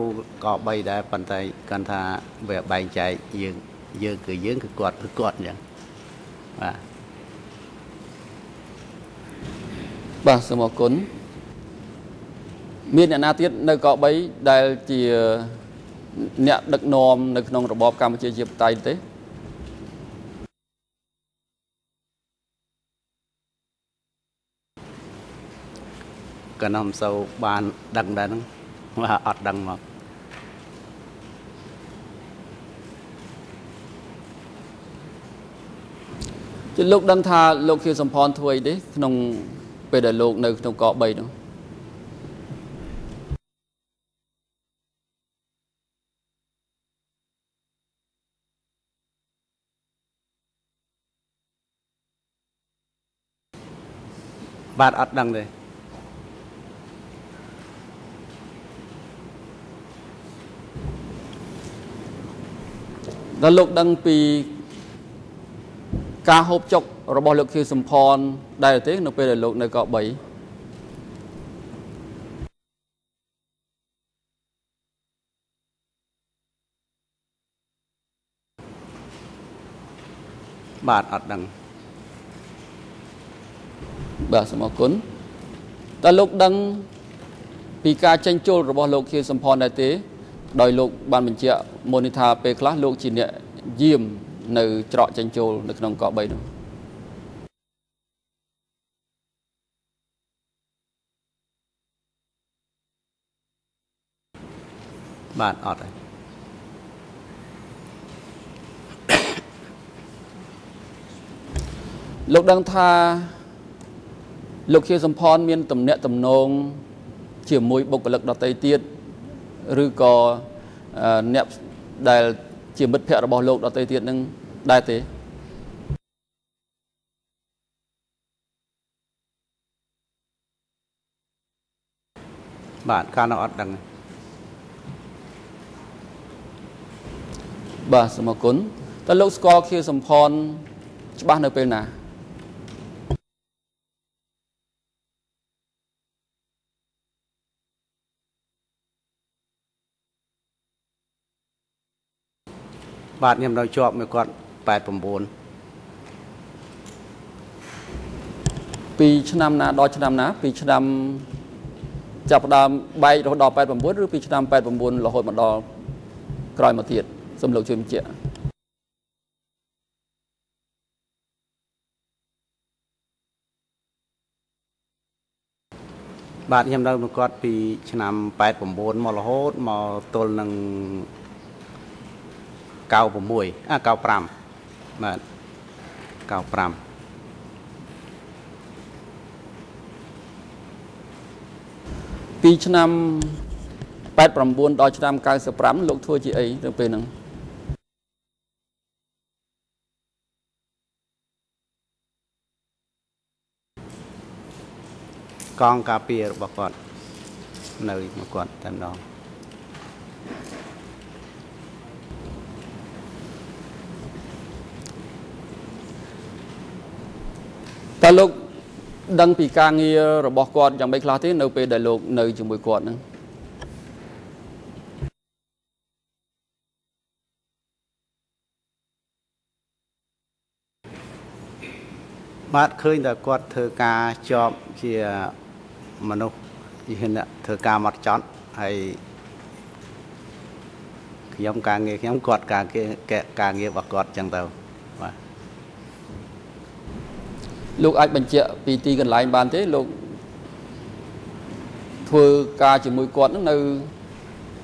ក3ដែរប៉ុន្តែគាត់ថាវាបែងចែកយើងយើងគឺយើងគឺគាត់គឺគាត់អញ្ចឹងបាទបាទសូមអរគុណមានអ្នកណាទៀតនៅក3ដែលជាអ្នកដឹកនាំនៅក្នុងរបបកម្ពុជាជាបតៃទេ ក៏នំសូវបានដឹងដែរហ្នឹងបាទអត់ដឹងមកជាលោកដឹងថាលោកខៀវសំផនធ្វើអីទេក្នុងពេលដែលលោកនៅក្នុងក3នោះបាទអត់ដឹងទេ ដល់លោកដឹងពីការហូបចុករបស់លោកខៀវសំផនដែរទេនៅពេលដែលលោកនៅក3បាទអត់ដឹងបាទសូមអរគុណតើលោកដឹងពីការចេញចូលរបស់លោកខៀវសំផនដែរទេ ដោយលោកបានបញ្ជាក់មុននេះថាពេលខ្លះលោកជាអ្នកយាមនៅច្រកចេញចូលនៅក្នុងក3នោះបាទអត់ទេលោកដឹងថាលោកខៀវសំផនមានតំណែងតំណងជាមួយបុគ្គលិកដទៃទៀត ឬក៏អឺអ្នកដែលជាមិត្តភ័ក្តិរបស់លោកដទៃទៀតនឹងដែរទេបាទកាលនោះអត់ដឹងទេបាទសូមអរគុណតើលោកស្គាល់ខៀវសំផនច្បាស់នៅពេលណា បាទខ្ញុំនៅជាប់មួយគាត់89ពីឆ្នាំណាដល់ឆ្នាំណា ពីឆ្នាំចាប់ផ្ដើមបែករហូតដល់89ឬពីឆ្នាំ89រហូតមកដល់ក្រោយមកទៀតសូមលោកជួយបញ្ជាក់បបាទខ្ញុំនៅមកគាត់ពីឆ្នាំ89មករហូតមកទល់នឹង 96អា95បាទ95ពីឆ្នាំ89ដល់ឆ្នាំ95លោកធ្វើជាអីទៅពេលហ្នឹងកងការពាររបស់គាត់នៅមកគាត់តែម្ដង តើលោកដឹងពីការងាររបស់គាត់យ៉ាងម៉េចខ្លះទេនៅពេលដែលលោកនៅជាមួយគាត់ហ្នឹងបាទឃើញតែគាត់ធ្វើការជាប់ជាមនុស្សជាអ្នកធ្វើការមកចត់ហើយខ្ញុំការងារខ្ញុំគាត់ការងារការងាររបស់គាត់ចឹងទៅបាទ លោកអាចបញ្ជាក់ពីទីកន្លែងបានទេលោកធ្វើការជាមួយគាត់នឹងនៅ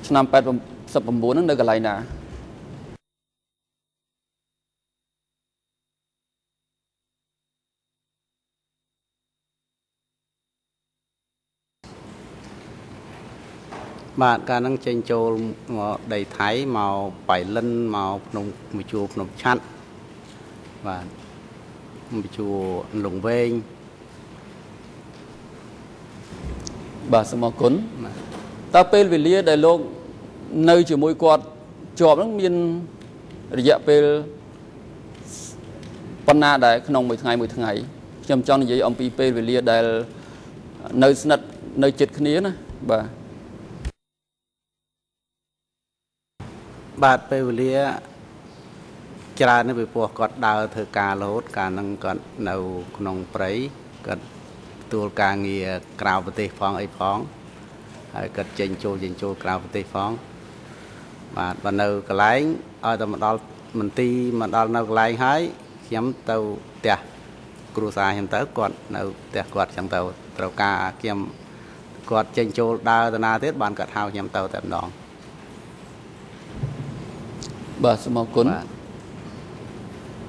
ឆ្នាំ89ហ្នឹងនៅកន្លែងណាបាទកាលហ្នឹងចេញចូលមកដីថៃមកបៃលិនមកភ្នំមជួរភ្នំឆាត់បាទ មជួរលងវែងបាទសូមអរគុណតើពេលវេលាដែលលោកនៅជាមួយគាត់ជាប់ហ្នឹងមានរយៈពេលប៉ុណ្ណាដែរក្នុងមួយថ្ងៃមួយថ្ងៃខ្ញុំចង់និយាយអំពីពេលវេលាដែលនៅស្និទ្ធនៅចិត្តគ្នាណាបាទបាទពេលវេលា ច្រើននេះពីព្រោះគាត់ដើរធ្វើការរហូតកាលហ្នឹងគាត់នៅក្នុងព្រៃគាត់ទួលការងារក្រៅប្រទេសផងអីផងហើយគាត់ចេញចូលចេញចូលក្រៅប្រទេសផងបាទបើនៅកន្លែងឲ្យតែមកដល់មន្ទីរមកដល់នៅកន្លែងហើយខ្ញុំទៅផ្ទះគ្រួសារខ្ញុំទៅគាត់នៅផ្ទះគាត់ចឹងទៅត្រូវការខ្ញុំគាត់ចេញចូលដើរតាណាទៀតបានគាត់ហៅខ្ញុំទៅតែម្ដងបាទសូមអរគុណ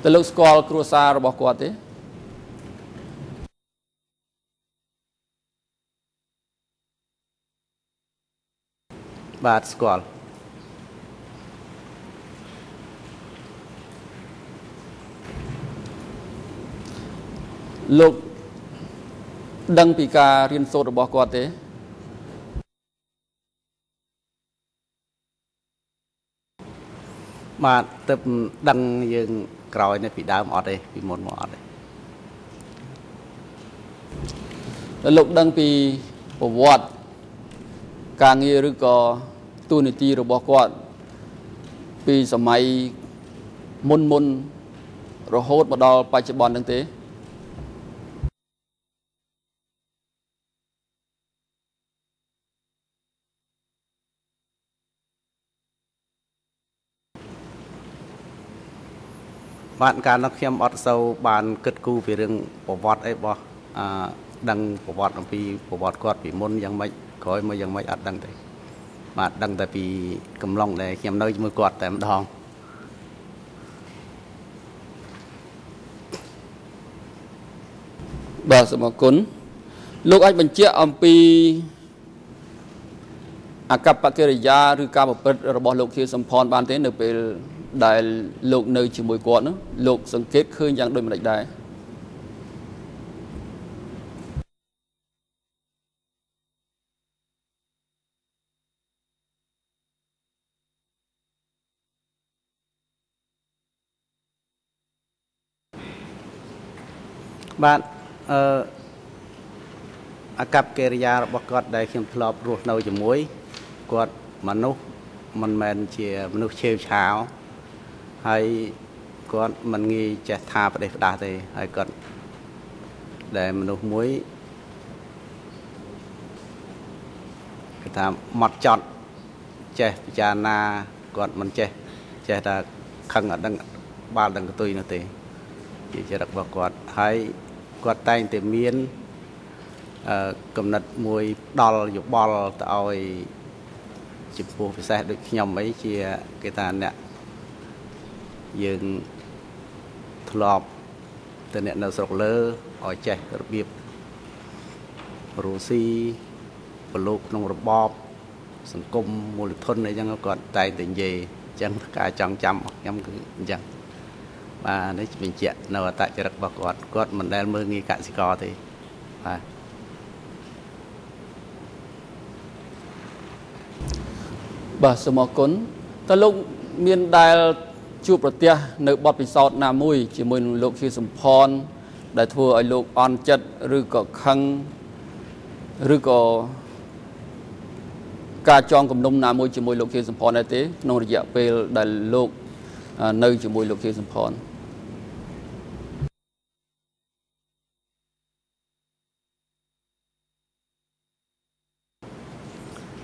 តើលោកស្គាល់គ្រួសាររបស់គាត់ទេបាទស្គាល់លោកដឹងពីការរៀនសូត្ររបស់គាត់ទេ បាទទៅដឹងយើងក្រោយនេះពីដើមអត់ទេពីមុនមកអត់ទេដល់លោកដឹងពីប្រវត្តិការងារឬក៏ទូនីតិរបស់គាត់ពីសម័យមុនមុនរហូតមកដល់បច្ចុប្បន្នហ្នឹងទេ បាទកាលនោះខ្ញុំអត់សូវបានគិតគូរពីរឿងប្រវត្តិអីរបស់អឺដឹងប្រវត្តិអំពីប្រវត្តិគាត់ពីមុនយ៉ាងម៉េចក្រោយមកយ៉ាងម៉េចអត់ដឹងទេបាទដឹងតែពីកំឡុងដែលខ្ញុំនៅជាមួយគាត់តែម្ដងបាទសូមអរគុណលោកអាចបញ្ជាក់អំពីអកប្បកិរិយាឬការប្រព្រឹត្តរបស់លោកខៀវសំផនបានទេនៅពេល ដែលលោកនៅជាមួយគាត់នោះលោកសង្កេតឃើញយ៉ាងដូចម្តេចដែរបាទអឺអកប្បកិរិយារបស់គាត់ដែលខ្ញុំធ្លាប់រស់នៅជាមួយគាត់មនុស្សមិនមែនជាមនុស្សឆេវឆាវ ហើយគាត់មិនងាយចេះថាប្រទេសផ្ដាស់ទេហើយគាត់ដែលមនុស្សមួយគេថាមកចត់ចេះពិចារណាគាត់មិនចេះចេះតែខឹងអត់ដឹងបាល់ដឹងកតុយនោះទេជាចរិតរបស់គាត់ហើយគាត់តែងតែមានអឺកំណត់មួយផ្ដល់យោបល់ទៅឲ្យចំពោះពិសេសដូចខ្ញុំអីជាគេថាអ្នក យើងធ្លាប់ទៅអ្នកនៅស្រុកលើឲ្យចេះរបៀបរូស៊ីប្រឡូកក្នុងរបបសង្គមមូលធនអីចឹងគាត់តែងតែនិយាយអញ្ចឹងការចង់ចាំរបស់ខ្ញុំគឺអញ្ចឹងបាទនេះបញ្ជាក់នៅអតចរិតរបស់គាត់គាត់មិនដែលមើលងាយកសិករទេបាទបាទសូមអរគុណតើលោកមានដែល ជួបប្រទះនៅបទពិសោធន៍ណាមួយជាមួយនឹងលោកខៀវសំផនដែលធ្វើឲ្យលោកអន់ចិត្តឬក៏ខឹងឬក៏ការចងគំនុំណាមួយជាមួយលោកខៀវសំផនដែរទេក្នុងរយៈពេលដែលលោកនៅជាមួយលោកខៀវសំផន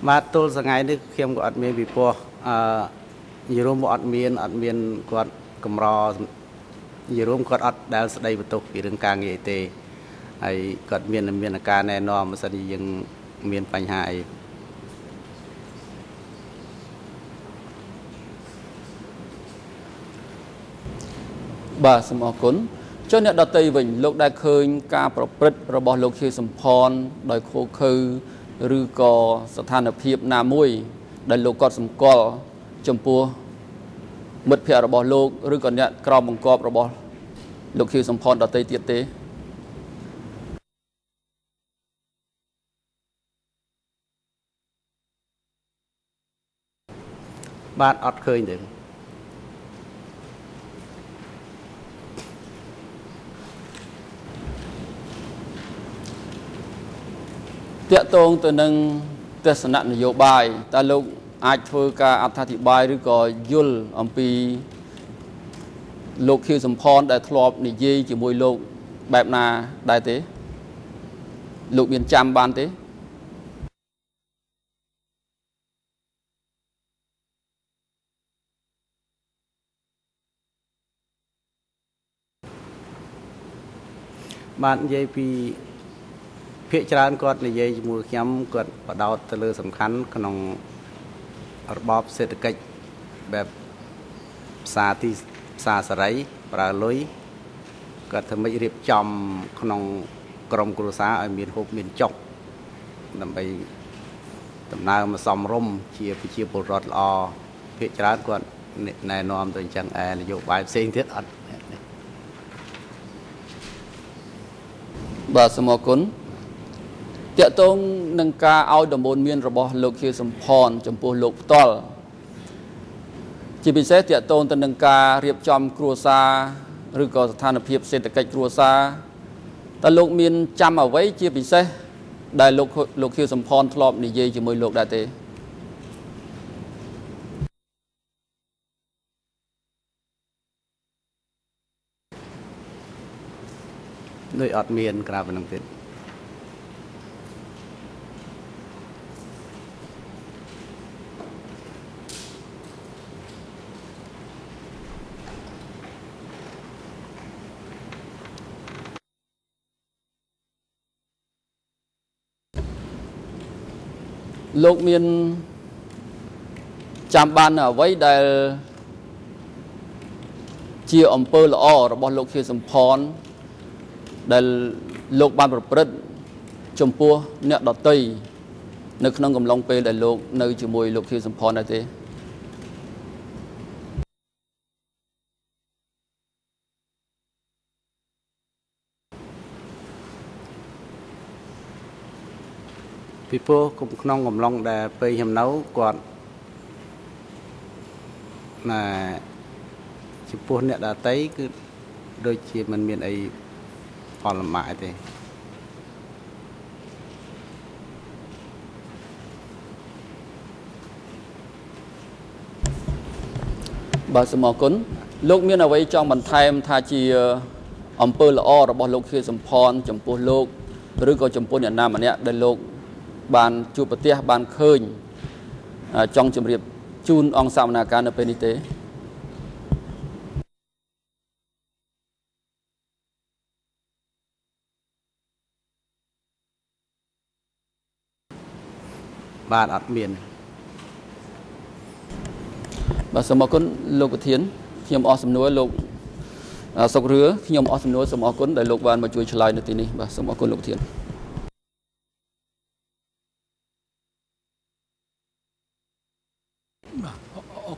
បាទទល់ថ្ងៃនេះខ្ញុំក៏អត់មានពិពោះអឺនិ យាយរួមក៏អត់មានអត់មានគាត់កម្រនិយាយរួមគាត់អត់ដែលស្ដីបន្ទោសពីរឿងការងារទេហើយគាត់មានមានការណែនាំមិនសិនយើងមានបញ្ហាអីបាទសូមអរគុណចុះអ្នកដតីវិញលោកដែលឃើញ ការប្រព្រឹត្តរបស់លោកខៀវសំផនដោយខូខើឬក៏ស្ថានភាពណាមួយ ដែលលោកគាត់សម្គាល់ ចំពោះមិត្តភ័ក្តិរបស់លោកឬក៏អ្នកក្រមបង្គាប់របស់លោកខៀវសំផនដតីទៀតទេបាទអត់ឃើញទេតកតងទៅនឹងទស្សនៈនយោបាយតើលោក អាចធ្វើការអត្ថាធិប្បាយឬក៏យល់អំពីលោកខៀវសំផនដែលធ្លាប់និយាយជាមួយលោកបែបណាដែរទេ លោកមានចាំបានទេបាទនិយាយពីភាកច្រើនគាត់និយាយជាមួយខ្ញុំគាត់បដោតទៅលើសំខាន់ក្នុង របបសេដ្ឋកិច្ចបែបផ្សារទីផ្សារសេរីប្រើលុយគាត់ធ្វើម៉េចរៀបចំ ក្នុងក្រមគ្រួសារឲ្យមានហូបមានចុកដើម្បីដំណើរមកសំរុំជាប្រជាពលរដ្ឋល្អភាកច្រើនគាត់ណែនាំទៅអញ្ចឹងឯនយោបាយផ្សេងទៀតអត់បាទសូមអរគុណ តកតងនឹងការឲ្យដំបូន្មានរបស់លោកខៀវសំផន ចំពោះលោកផ្ទាល់ជាពិសេសតកតងទៅនឹងការរៀបចំគ្រួសារឬក៏ស្ថានភាពសេដ្ឋកិច្ចគ្រួសារតើលោកមានចាំអ្វីជាពិសេសដែលលោកលោកខៀវសំផនធ្លាប់និយាយជាមួយលោកដែរទេដូចអត់មានក្រៅពីនឹងទៀត លោកមានចាំបានអ្វីដែលជាអំពើល្អរបស់លោកខៀវសំផនដែលលោកបានប្រព្រឹត្តចំពោះអ្នកដតីនៅក្នុងកំឡុងពេលដែលលោកនៅជាមួយលោកខៀវសំផនដែរទេ ពីព្រោះក្នុងកំឡុងដែលពេលខ្ញុំនៅគាត់ណាចំពោះអ្នកដតីគឺដូចជាមិនមានអីផលលំបាកទេបាទសូមអរគុណលោកមានអ្វីចង់បន្ថែមថាជាអំពើល្អរបស់លោកខៀវសំផនចំពោះលោក ឬក៏ចំពោះអ្នកណាម្នាក់ដែលលោក បានជួបប្រទះបានឃើញចង់ជម្រាបជូនអង្គសាមនាការនៅពេលនេះទេបាទអត់មានបាទសូមអរគុណលោកប្រធានខ្ញុំអស់សំណួរលោកអសុករឿខ្ញុំអស់សំណួរសូមអរគុណដែលលោកបានមកជួយឆ្លើយនៅទីនេះបាទសូមអរគុណលោកប្រធាន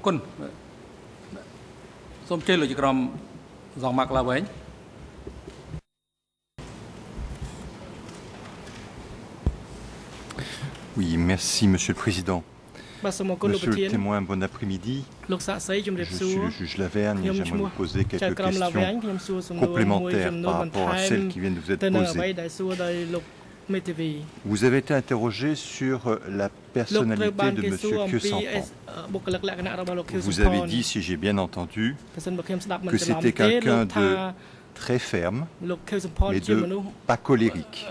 គុណសូមជឿលោកជាក្រុមសងម៉ាក់ឡាវែង Oui, merci Monsieur le Président. បាទសូមអរគុណលោកប្រ Monsieur ធា le ន témoin, bon après-midi. លោកសាក់សីជំរាប Je សួ suis រ le juge Lavergne et ខ្ញុំឈ្ j'aimerais មោះ vous poser ចៅ quelques ក្រមឡាវែង questions ខ្ញុំសួរសំណួរមួយ complémentaires ចំនួន par បន្ rapport ថែ à ម celles qui viennent de vous être ទៅនឹងអ្វី posées. Vous avez été interrogé sur euh, la personnalité de M. Kyusampan. Vous avez dit, si j'ai bien entendu, que c'était quelqu'un de très ferme, mais de pas colérique,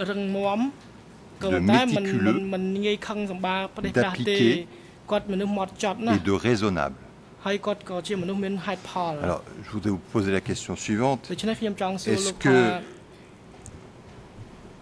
de méticuleux, d'appliqué et de raisonnable. Alors, je voudrais vous poser la question suivante. Est-ce que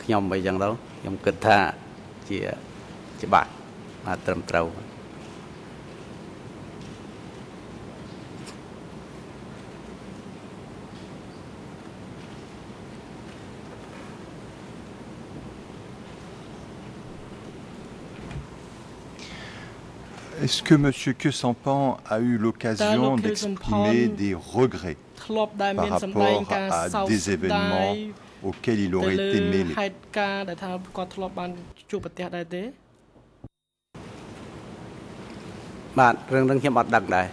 ខ្ញុំខ្ញុំថាគាត់ជាមនុស្សច្បាស់លាស់ពីព្រោះគាត់ធ្វើអីមួយមិនដែលទៅប៉ះខាងផ្លូវចិត្តខ្ញុំអីចឹងទៅខ្ញុំគិតថាជាច្បាស់បាទត្រឹមត្រូវ Est-ce que Monsieur Que Sampan a eu l'occasion Talo Que d'exprimer Sampan des regrets ធ្លាប់ដែល par មានសម្ដែង rapport ការ à សោក des ស្ដាយ événements auxquels il ទៅ aurait លើ été mêlé ហេតុការណ៍ដែលថាគាត់ធ្លាប់បានជួបប្រទះដែរទេបាទរឿងហ្នឹងខ្ញុំអត់ដឹងដែរ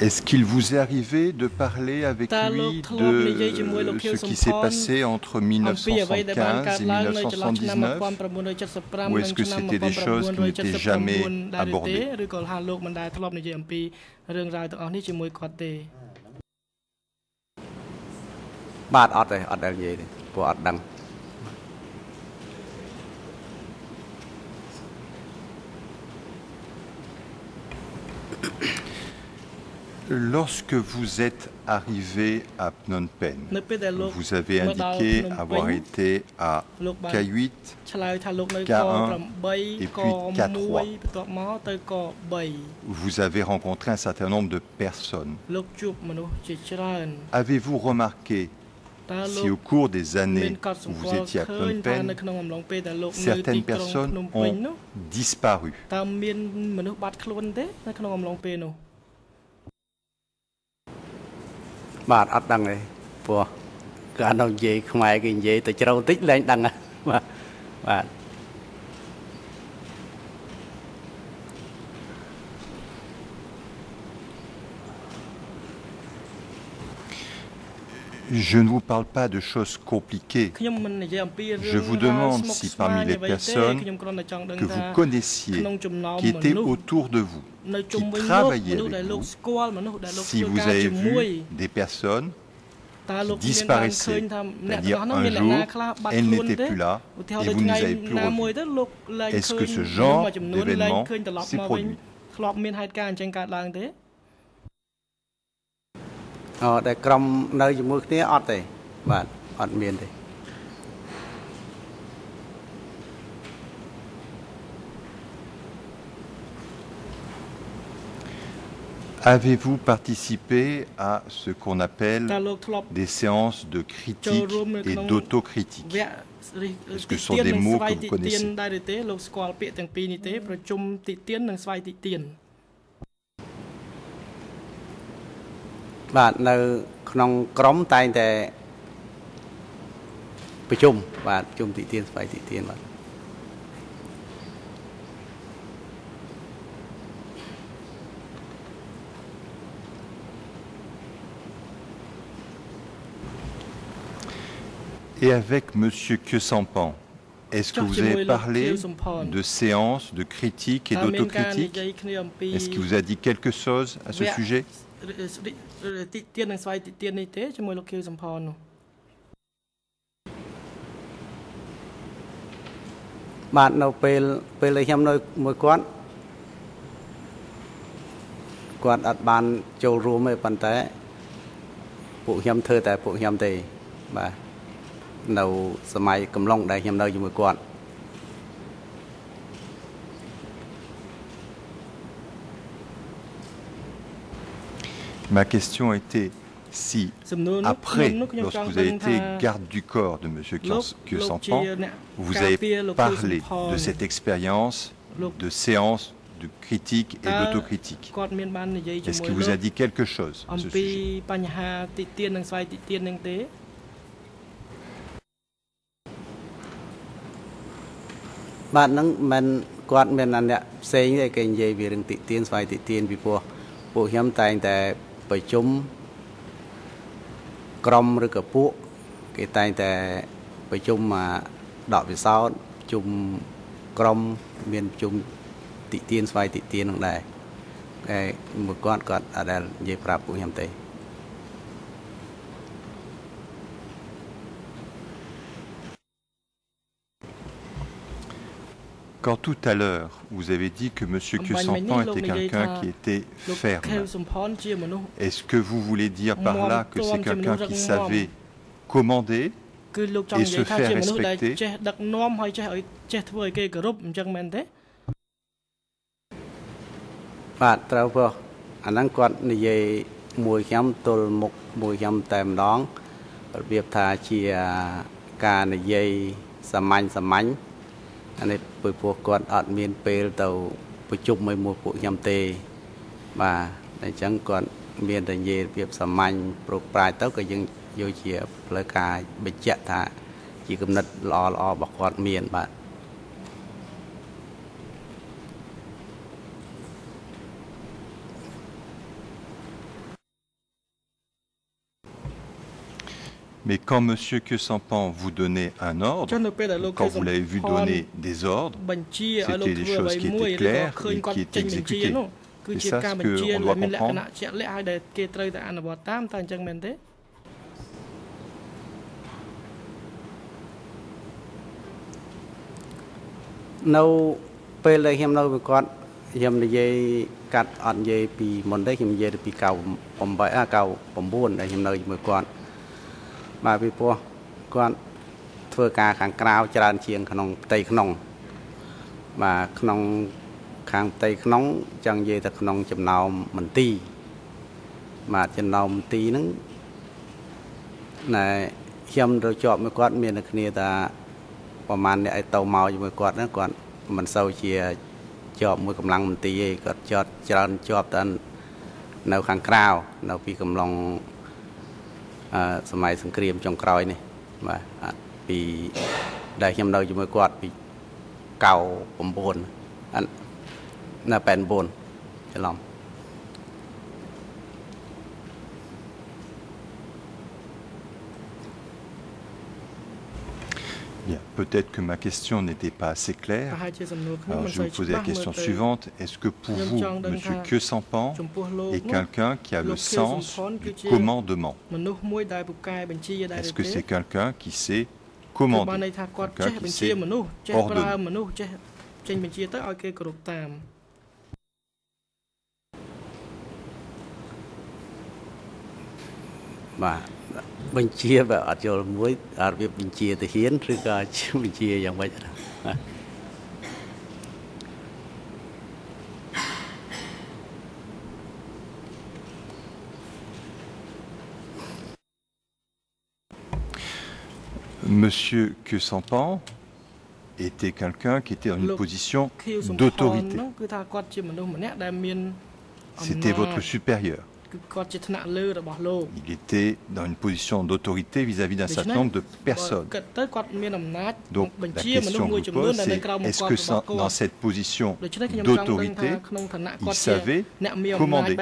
Est-ce qu'il vous est arrivé de parler avec lui de euh, ce qui s'est passé entre 1975 et 1979 Ou est-ce que c'était des choses qui n'étaient jamais abordées? Lorsque vous êtes arrivé à Phnom Penh, vous avez indiqué avoir été à K8, K1 et puis K3. Vous avez rencontré un certain nombre de personnes. Avez-vous remarqué si au cours des années où vous étiez à Phnom Penh, certaines personnes ont disparu. បាត់ខ្លួនទេនៅក្នុងអំឡុងពេលនោះបាទអត់ដឹងទេព្រោះកាលនៅនិយាយខ្មែរគេនិយាយទៅជ្រៅតិចលែងដឹងហើយបាទបាទ Je ne vous parle pas de choses compliquées. Je vous demande si parmi les personnes que vous connaissiez, qui étaient autour de vous, qui travaillaient avec vous, si vous avez vu des personnes qui disparaissaient, c'est-à-dire un jour, elles n'étaient plus là et vous ne les avez plus revues. Est-ce que ce genre d'événement s'est produit? តុការណ៍អញ្ចឹងកើតឡើងទេអូដែលក្រុមនៅជាមួយគ្នាអត់ទេបាទអត់មានទេ Avez-vous participé à ce qu'on តើ appelle លោកធ្លាប់ des séances de critique et d'autocritique វគ្គរិះ Est-ce que តិ ce sont ទៀន des និង mots ស្វ័យ que vous តិទៀន connaissez ដែរឬទេលោកស្គាល់ពាក្យទាំងពីរនេះទេ ប្រជុំតិទៀននិងស្វ័យតិទៀនបាទនៅក្នុងក្រុមតែងតែប្រជុំបាទប្រជុំទីទានស្បៃទីទានបាទ Est-ce Et avec Monsieur Kyosampan, est-ce que vous avez parlé de séances, de critiques et តើមានការនិ d'autocritique យាយគ្នាអំពី Est-ce qu'il vous a dit quelque chose à ce Ouais. sujet ទីទៀននិងស្វ័យទីទៀននេះទេជាមួយលោកខៀវសំផននោះបាទនៅពេលពេលដែលខ្ញុំនៅមួយគាត់គាត់អត់បានចូលរួមទេប៉ុន្តែ ពួកខ្ញុំធ្វើតែពួកខ្ញុំទេបាទនៅសម័យកំឡុងដែលខ្ញុំនៅជាមួយគាត់ Ma question était si, après, lorsque vous avez été garde du corps de M. Kyosampan, vous avez parlé de cette expérience de séance de critique et d'autocritique. Est-ce qu'il vous a dit quelque chose à ce sujet? បញ្ហាទីទៀននិងស្វ័យទីទៀននឹងទេបាទហ្នឹងមិនគាត់មានអាអ្នកផ្សេងទេគេនិយាយពីរឿងតិទៀនស្វ័យតិទៀនពីព្រោះពួកខ្ញុំតែងតែប្រជុំក្រុមឬក៏ពួកគេតែងតែប្រជុំអាដកពិសោធន៍ប្រជុំក្រុមមានប្រជុំតិទៀនស្វ័យតិទៀនហ្នឹងដែរគេមួយគាត់គាត់អត់ដែលនិយាយប្រាប់ពួកខ្ញុំទេ Quand tout à l'heure, vous avez dit que M. Kusampan était quelqu'un qui était ferme, est-ce que vous voulez dire par là que c'est quelqu'un qui savait commander et se faire respecter? ចេះដឹកនាំហើយចេះឲ្យចេះធ្វើឲ្យគេគោរពអញ្ចឹងមែនទេបាទត្រូវព្រោះអាហ្នឹងគាត់និយាយមួយខ្ញុំទល់មុខមួយខ្ញុំតែម្ដងរបៀបថាជាការនិយាយសាមញ្ញសាមញ្ញអានេះពីព្រោះគាត់អត់មានពេលទៅប្រជុំមួយមួយពួកខ្ញុំទេ បាទអញ្ចឹងគាត់មានតែនិយាយរបៀបសាមញ្ញប្រុសប្រាជ្ញទៅក៏យើងយកជាផ្លូវការបញ្ជាក់ថាជាគំនិតល្អល្អរបស់គាត់មានបាទ Mais quand M. Kyosampan vous donnait un ចុះ ordre, នៅពេលដែលលោកខៀ quand វសំ vous l'avez vu ផន donner des ordres, បញ្ជាឲ្យលោក C'était des ធ្វើអ្វី choses qui មួយ étaient ឬក៏ claires ឃើញ et គាត់ qui ចេញ étaient បញ្ជា exécutées. នោះគឺជា C'est ça ការ ce បញ្ជា qu'on ដែល doit មានលក្ខណៈ comprendre. ជាក់លាក់ឲ្យដែលគេត្រូវតែអនុវត្តតា បាទពីព្រោះគាត់ធ្វើការខាងក្រៅច្រើនជាងក្នុងផ្ទៃក្នុង បាទក្នុងខាងផ្ទៃក្នុងចង់និយាយតែក្នុងចំណោមមន្ទីរបាទចំណោមមន្ទីរហ្នឹងណែខ្ញុំទៅជាប់មួយគាត់មានតែគ្នាថាប្រហែលអ្នកឲ្យទៅមកជាមួយគាត់ហ្នឹងគាត់មិនសូវជាជាប់មួយកម្លាំងមន្ទីរទេគាត់ជាប់ច្រើនជាប់តែនៅខាងក្រៅនៅពីកំឡុងអឺ សម័យសង្គ្រាមចុងក្រោយនេះបាទអត់ពីដែលខ្ញុំនៅជាមួយគាត់ពី99អត់នៅ89ច្រឡំ Peut-être que ma question n'était pas assez claire. Alors je vais vous poser la question suivante. Est-ce que pour vous, M. Kyosampan est quelqu'un qui a le sens du commandement? Est-ce que c'est quelqu'un qui sait commander? Quelqu'un qui sait ប្រើមនុស្សចេះចេញបញ្ជាទៅឲ្យគេគោរពតាមបាទបញ្ជាបើអត់យល់មួយអត់របៀបបញ្ជាទៅហ៊ានឬក៏ជាបញ្ជាយ៉ាងម៉េចណាបាទ Monsieur Kyosampan était quelqu'un qui était dans une Lok position ខៀវសំផន d'autorité. ហ្នឹងគឺថាគាត់ជាមនុស្សម្នាក់ដែលមានអំណាច C'était votre supérieur. Il était dans une position d'autorité vis-à-vis d'un certain nombre de personnes. Donc la question que pose, est-ce que dans cette position d'autorité, il savait commander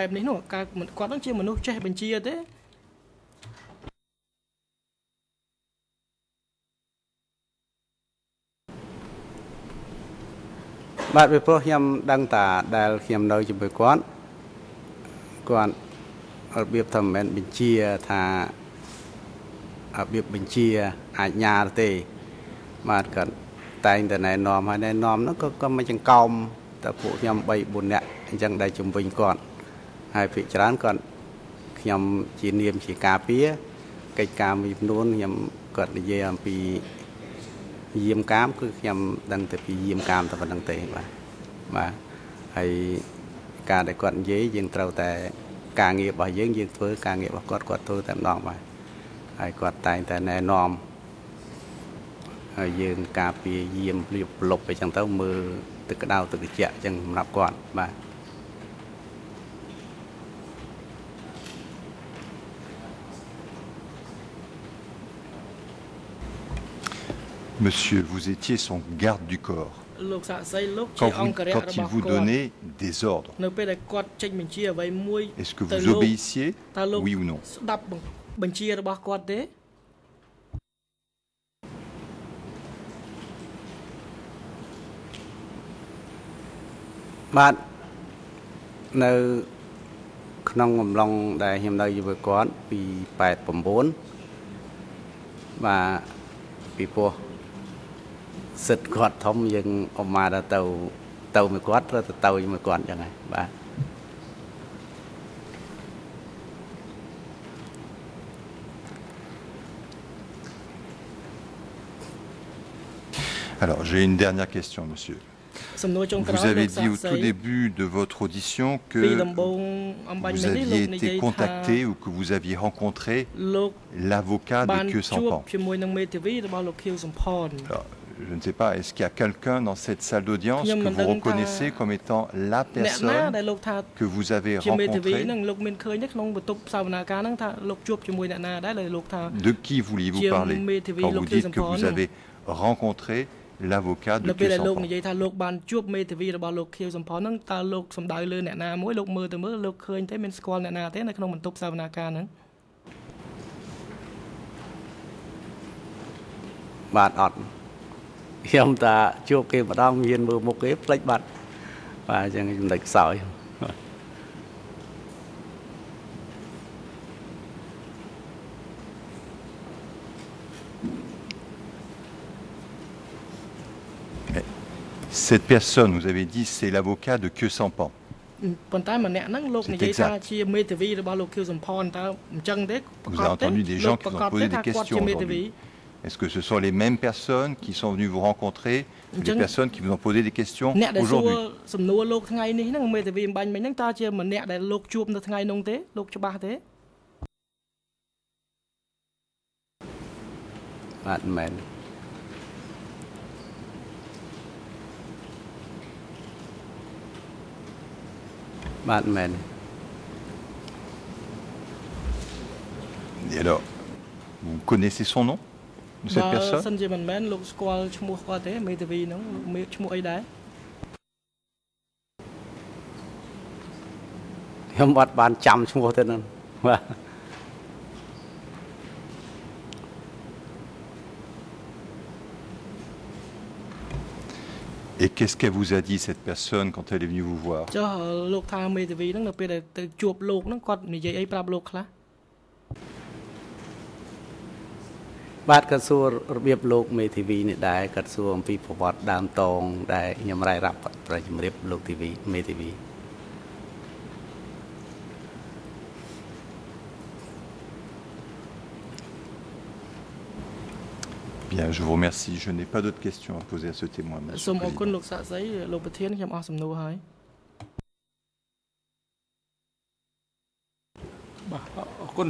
រោះខ្ញុំដឹងតាដែលខ្ញុំនៅជាមួយគាត់គាត់របៀបថាមិនមែនបញ្ជាថារបៀបបញ្ជាអាជ្ញាទេ បាទគាត់តែងតែណែនាំហើយណែនាំហ្នឹងក៏ក៏មិនចង្កោមតែពួកខ្ញុំ3 4នាក់អញ្ចឹងដែលជំវិញគាត់ហើយភាគច្រើនគាត់ខ្ញុំជានាមជាការពារកិច្ចការមួយចំនួនខ្ញុំគាត់និយាយអំពីយាមកាម គឺខ្ញុំដឹងតែពីយាមកាមតែប៉ុណ្្នឹងទេបាទបាទហើយការដែលគាត់និយាយយើងត្រូវតែ ការងាររបស់យើងយើងធ្វើការងាររបស់គាត់គាត់ធ្វើតែម្ដងបាទហើយគាត់តែងតែណែនាំហើយយើងការពារយាមលៀបប្រឡប់អីចឹងទៅមើលទឹកក្តៅទឹកត្រជាក់ចឹងសម្រាប់គាត់បាទ Monsieur, vous étiez son garde du corps. លោកសាក់សីលោកជា Quand, អ vous- ង្ការៈ quand រ il របស់ vous គាត់ donnait des ordres, នៅពេលដែលគាត់ចេញបញ្ជាអ្វីមួយ est-ce que ទៅ vous លោក obéissiez តើលោក Oui ou non ស្ដាប់បង្បញ្ជារបស់គាត់ទេបាទនៅក្នុងកំឡុងដែលខ្ញុំនៅជាមួយគាត់ពី89បាទពីព្រោះ សិទ្ធិគាត់ធំយើងអមមកទៅទៅមួយគាត់ត្រូវទៅទៅជាមួយគាត់អញ្ចឹងហើយបាទ Alors, j'ai une dernière question, monsieur. សំណួរចុងក្រោយ Vous លោ avez កសា dit ក់ au សី tout début de votre audition ពី que ដំបូងអំបញ្ញ vous មិញនេះលោក aviez និយាយ été ថា contacté ou que vous aviez rencontré លោក l'avocat បាន de Kieu ជួប Sampan. ជាមួយនឹងមេធាវីរបស់លោកខៀវសំផន Alors, je ne sais pas, est-ce qu'il y a quelqu'un dans cette salle d'audienceខ្ញុំ que មិន vous ដឹងថា reconnaissez comme étant la អ្នកណា personne ដែលលោកថា que vous avez ជាមេធាវី rencontrée ហ្នឹងលោកមានឃើញទេក្នុងបន្ទប់សវនាការហ្នឹងថាលោកជួបជាមួយអ្នកណាដែរដែលលោកថា De qui vouliez-vous Qui est parler météo- quand vous localisé dites que en vous Pologne. avez rencontré l'avocat de នៅពេល Kieu ដែលលោក Sampan និយាយថាលោកបានជួបមេធាវីរបស់លោកខៀវសំផនហ្នឹងតើលោកសំដៅលើអ្នកណាមួយលោកមើលទៅមើលលោកឃើញទេមានស្គាល់អ្នកណាទេនៅក្នុងបន្ទប់សវនាការហ្នឹង បាទអត់ ខ្ញុំតាជួបគេម្ដងមានមើលមុខគេផ្លេចបាត់បាទអញ្ចឹងចំណុចខ្សោយ Cette personne, vous avez dit, c'est l'avocat de Kieu Sampan. ប៉ុន្តែម្នាក់ហ្នឹងលោក C'est និយាយថា exact. ជាមេធាវីរបស់លោកខៀវសំផនតើអញ្ចឹងទេ Vous avez entendu des gens qui vous ont posé des គាត់ជា questions មេធាវី aujourd'hui. Est-ce que ce sont les mêmes personnes qui sont venues vous rencontrer, ou les J'en- personnes qui vous ont posé des questions អ្នកដែលសួរ aujourd'hui សំណួរលោកថ្ងៃនេះហ្នឹងមេធាវីអំបញ្ញមិញហ្នឹងតើជាម្នាក់ដែលលោកជួបនៅថ្ងៃនោះទេលោកច្បាស់ទេ បាទមិនមែនបាទមិនមែន Et alors, vous connaissez son nom De cette បើ personne សិនជាមិនមែនលោកស្គាល់ឈ្មោះគាត់ទេមេធាវីហ្នឹងលោកមេឈ្មោះអីដែរខ្ញុំអត់បានចាំឈ្មោះទៅនឹងបាទ Et qu'est-ce qu'elle vous a dit, cette personne, quand elle est venue vous voir ចុះលោកថាមេធាវីហ្នឹងនៅពេលដែលទៅជួបលោកហ្នឹងគាត់និយាយអីប្រាប់លោកខ្លះ បាទគាត់សួររបៀបលោកមេធាវីនេះដែរគាត់សួរអំពីប្រវត្តិដើមតងដែលខ្ញុំរាយរាប់ប្រជំរាបលោកធីវីមេធាវី Bien, je vous remercie. Je n'ai pas d'autres questions à poser à ce témoin. Monsieur សូម le អរគុណ Président. លោកសាក់សីលោកប្រធានខ្ញុំអស់សំណួរហើយបាទអរគុណ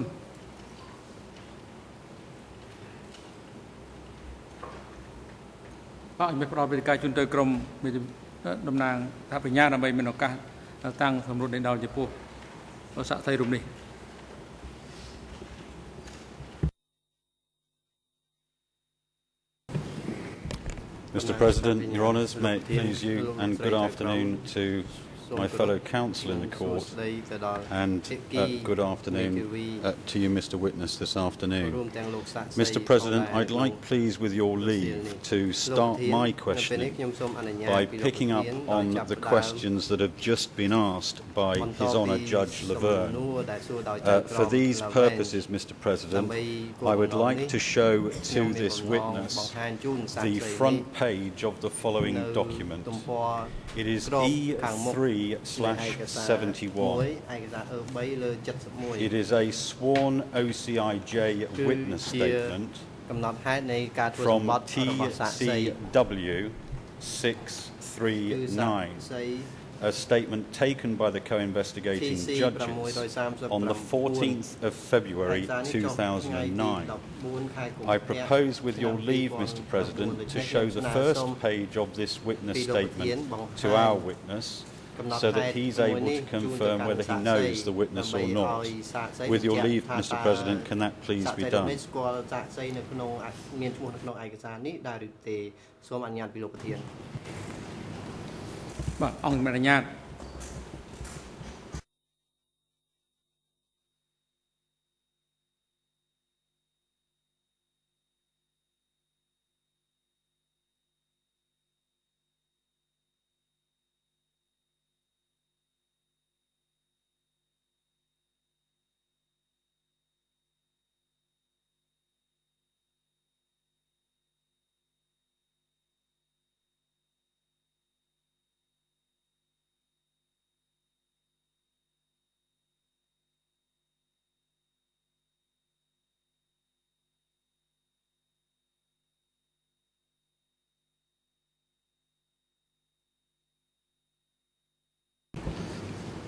បាទខ្ញុំផ្ដល់វេទិកាជូនទៅក្រុមមេធាវីតំណាងថាបញ្ញាដើម្បីមានឱកាសតាំងសម្រួលដេញដោលចំពោះសាក់សីរូបនេះ Mr President, Your Honours, may it please you, and good afternoon to my fellow counsel in the court, and uh, good afternoon uh, to you, Mr. Witness, this afternoon. Mr. President, I'd like, please, with your leave, to start my questioning by picking up on the questions that have just been asked by His Honour Judge Laverne. Uh, for these purposes, Mr. President, I would like to show to this witness the front page of the following document. It is E3 slash 71. It is a sworn OCIJ witness statement from TCW 639 a statement taken by the co-investigating judges on the 14th of February 2009. I propose with your leave, Mr President, to show the first page of this witness statement to our witness so that he's able to confirm whether he knows the witness or not. With your leave, Mr President, can that please be done? បាទអង្គមានអនុញ្ញាត《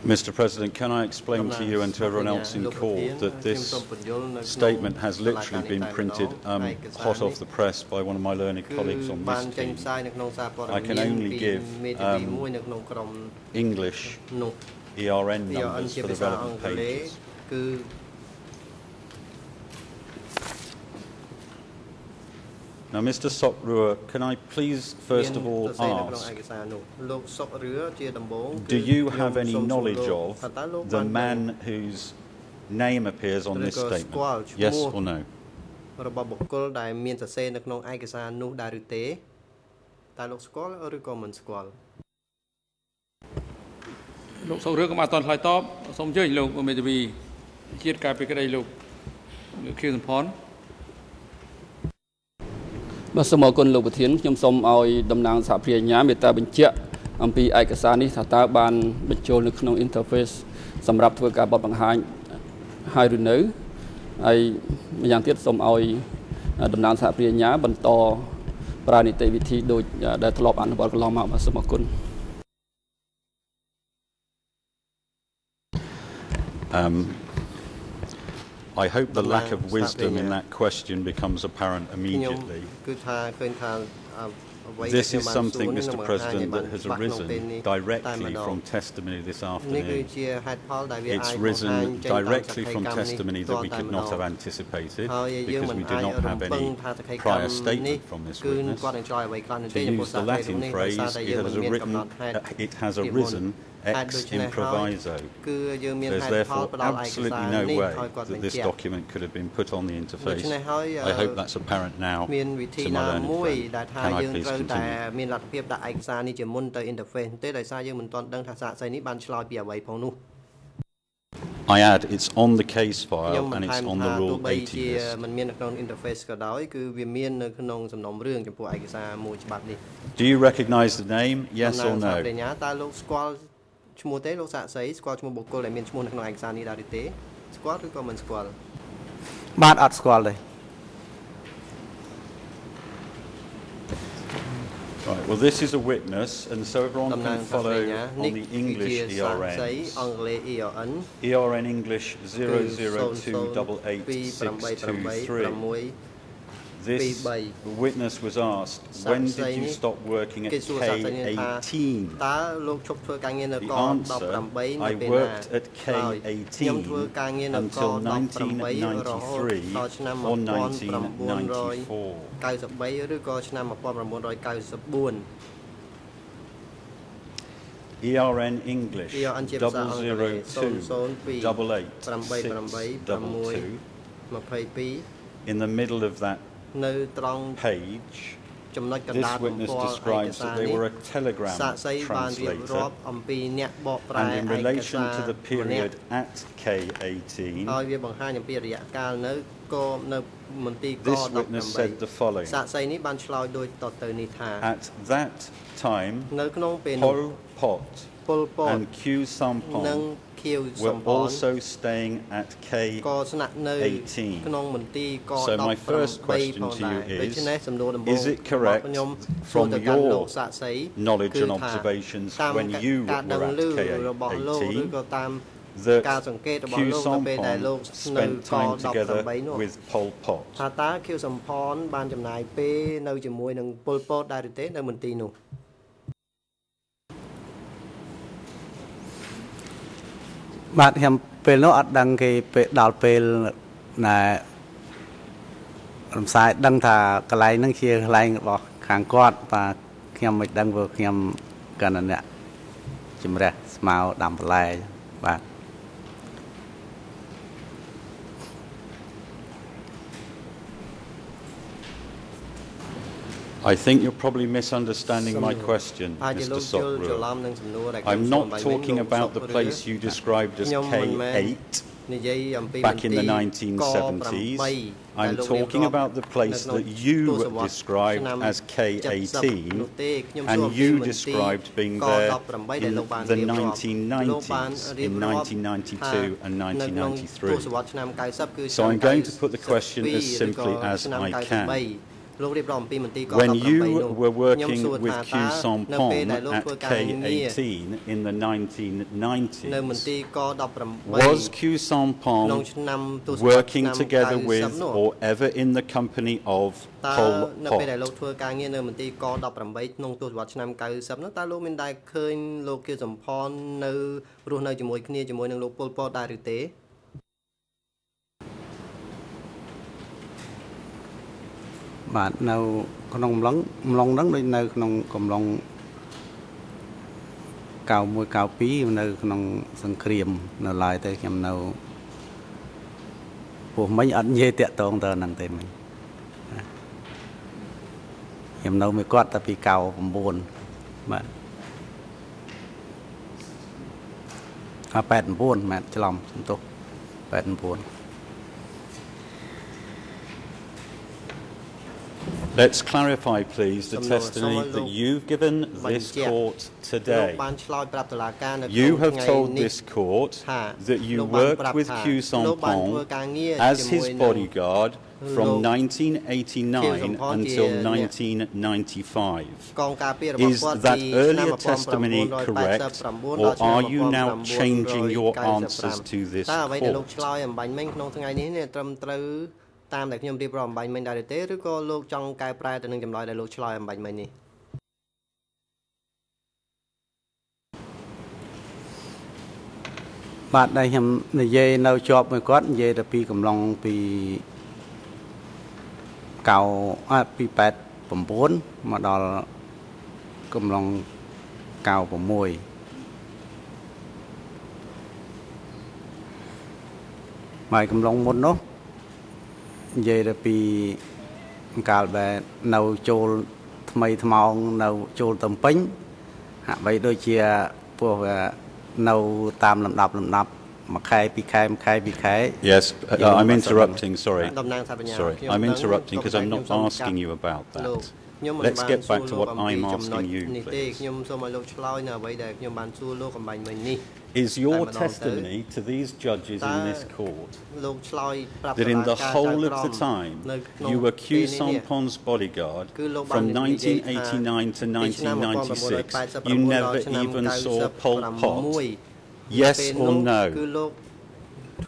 Mr. President, can I explain to you and to everyone else in court that this statement has literally been printed um, hot off the press by one of my learned colleagues on this team. I can only give um, English ERN numbers for the relevant pages. Now, Mr. Sokrua, can I please first of all ask, do you have any knowledge of the man whose name appears on this statement? Yes or no? របស់បុគ្គលដែលមានសរសេរនៅក្នុងឯកសារនោះដែរឬទេតើលោកស្គាល់ឬក៏មិនស្គាល់លោកសុករឿងក៏អត់តឆ្លើយតបសូមអញ្ជើញលោកមេធាវីជាតិការពីក្តីលោកខៀវសំផន បាទសូមអរគុណលោកប្រធានខ្ញុំសូមឲ្យតំណាងសហព្រាញ្ញាមេត្តាបញ្ជាក់អំពីឯកសារនេះថាតើបានបញ្ចូលនៅក្នុង interface សម្រាប់ធ្វើការបត់បង្ហាញហើយឬនៅហើយម្យ៉ាងទៀតសូមឲ្យតំណាងសហព្រាញ្ញាបន្តប្រើនីតិវិធីដូចដែលធ្លាប់អនុវត្តកន្លងមកបាទសូមអរគុណ Um, I hope the lack of wisdom in that question becomes apparent immediately. This is something, Mr. President, that has arisen directly from testimony this afternoon. It's risen directly from testimony that we could not have anticipated because we did not have any prior statement from this witness. To use the Latin phrase, it has, written, uh, it has arisen ex improviso. There's therefore absolutely no way that this document could have been put on the interface. I hope that's apparent now to my learning friend. Can I please continue? I add, it's on the case file and it's on the Rule 80 list. Do you recognize the name? Yes or no? ឈ្មោះទេលោកសាក់សីស្គាល់ឈ្មោះបុគ្គលដែលមានឈ្មោះនៅក្នុងឯកសារនេះដែរឬទេស្គាល់ឬក៏មិនស្គាល់បាទអត់ស្គាល់ទេ Right, well this is a witness and so everyone can follow on the English ERN. ERN English 002888623. This witness was asked, when did you stop working at K18? The answer, I worked at K18 until 1993 or 1994. ERN English 002 double eight six double two. In the middle of that នៅត្រង់ page ចំណុចកណ្ដាលទំព័រឯកសារនេះសាកសីបានរៀបរាប់អំពីអ្នកបកប្រែឯកសារ relation to the period at K18 ហើយវាបង្ហាញអំពីរយៈកាលនៅ កនៅមន្ទីរក18សាកសីនេះបានឆ្លើយដូចតទៅនេះថា At that time នៅក្នុងពេលនោះ Pol Pot Pol Pot and Q Sampon និង Q were also staying at K ក៏ស្នាក់នៅក្នុងមន្ទីរក18 So my first question to you is Is it correct from your knowledge and observations when you were at K18 that Q Sampon spent time together with Pol Pot ថាតើ Q Sampon បានចំណាយពេលនៅជាមួយនឹង Pol Pot ដែរឬទេនៅមន្ទីរនោះបាទខ្ញុំពេលនោះអត់ដឹងគេពេលដល់ពេលណែរំសាយដឹងថាកន្លែងហ្នឹងជាកន្លែងរបស់ខាងគាត់បាទខ្ញុំមិនដឹងព្រោះខ្ញុំកណ្ណអ្នកជំរះស្មៅដាំបន្លែបាទ I think you're probably misunderstanding my question, Mr. Sokru. I'm not talking about the place you described as K8 back in the 1970s. I'm talking about the place that you described as K18 and you described being there in the 1990s, in 1992 and 1993. So I'm going to put the question as simply as I can. When you were working with Q Sampon at K18 in the 1990s, was Q Sampon working together with or ever in the company of Pol នៅពេលដែលលោកធ្វើការងារនៅមន្ទីរក18ក្នុងទសវត្សរ៍ឆ្នាំ90នោះតើលោកមានដែរឃើញលោកគៀសំផននៅរស់នៅជាមួយគ្នាជាមួយនឹងលោកពលពតដែរឬទេ បាទនៅក្នុងម្លងម្លងហ្នឹងដូចនៅក្នុងកំឡុង91 92នៅក្នុងសង្គ្រាមនៅឡើយទៅខ្ញុំនៅពោះមិញអត់និយាយតាក់តងទៅហ្នឹងទេមិញខ្ញុំនៅមួយគាត់តែពី99បាទអា89ម៉ែច្រឡំសំទោស89 Let's clarify, please, the testimony that you've given this court today. You have told this court that you worked with Q Sampong as his bodyguard from 1989 until 1995. Is that earlier testimony correct, or are you now changing your answers to this court? តាមដែលខ្ញុំរៀបរាប់អំបញ្ញមិញដែរទេឬក៏លោកចង់កែប្រែទៅនឹងចម្លើយដែលលោកឆ្លើយអំបញ្ញមិញនេះបាទដែលខ្ញុំនិយាយនៅជាប់មួយគាត់និយាយទៅពីកំឡុងពី9អពី89មកដល់កំឡុង96មកកំឡុងមុននោះ និយាយទៅពីកាលបែនៅចូលថ្មីថ្មោងនៅចូលតំពេញហាក់បីដូចជាពោះនៅតាមលំដាប់លំដាប់មួយខែពីរខែមួយខែពីរខែ Yes uh, I'm interrupting sorry sorry I'm interrupting because I'm not asking you about that Let's get back to what I'm asking you please ខ្ញុំសូមឲ្យលោកឆ្លើយនៅអ្វីដែលខ្ញុំបានសួរលោកអំបញ្ញមិញនេះ is your testimony to these judges in this court that in the whole of the time you were Q Sampon's bodyguard from 1989 to 1996, you never even saw Pol Pot? Yes or no?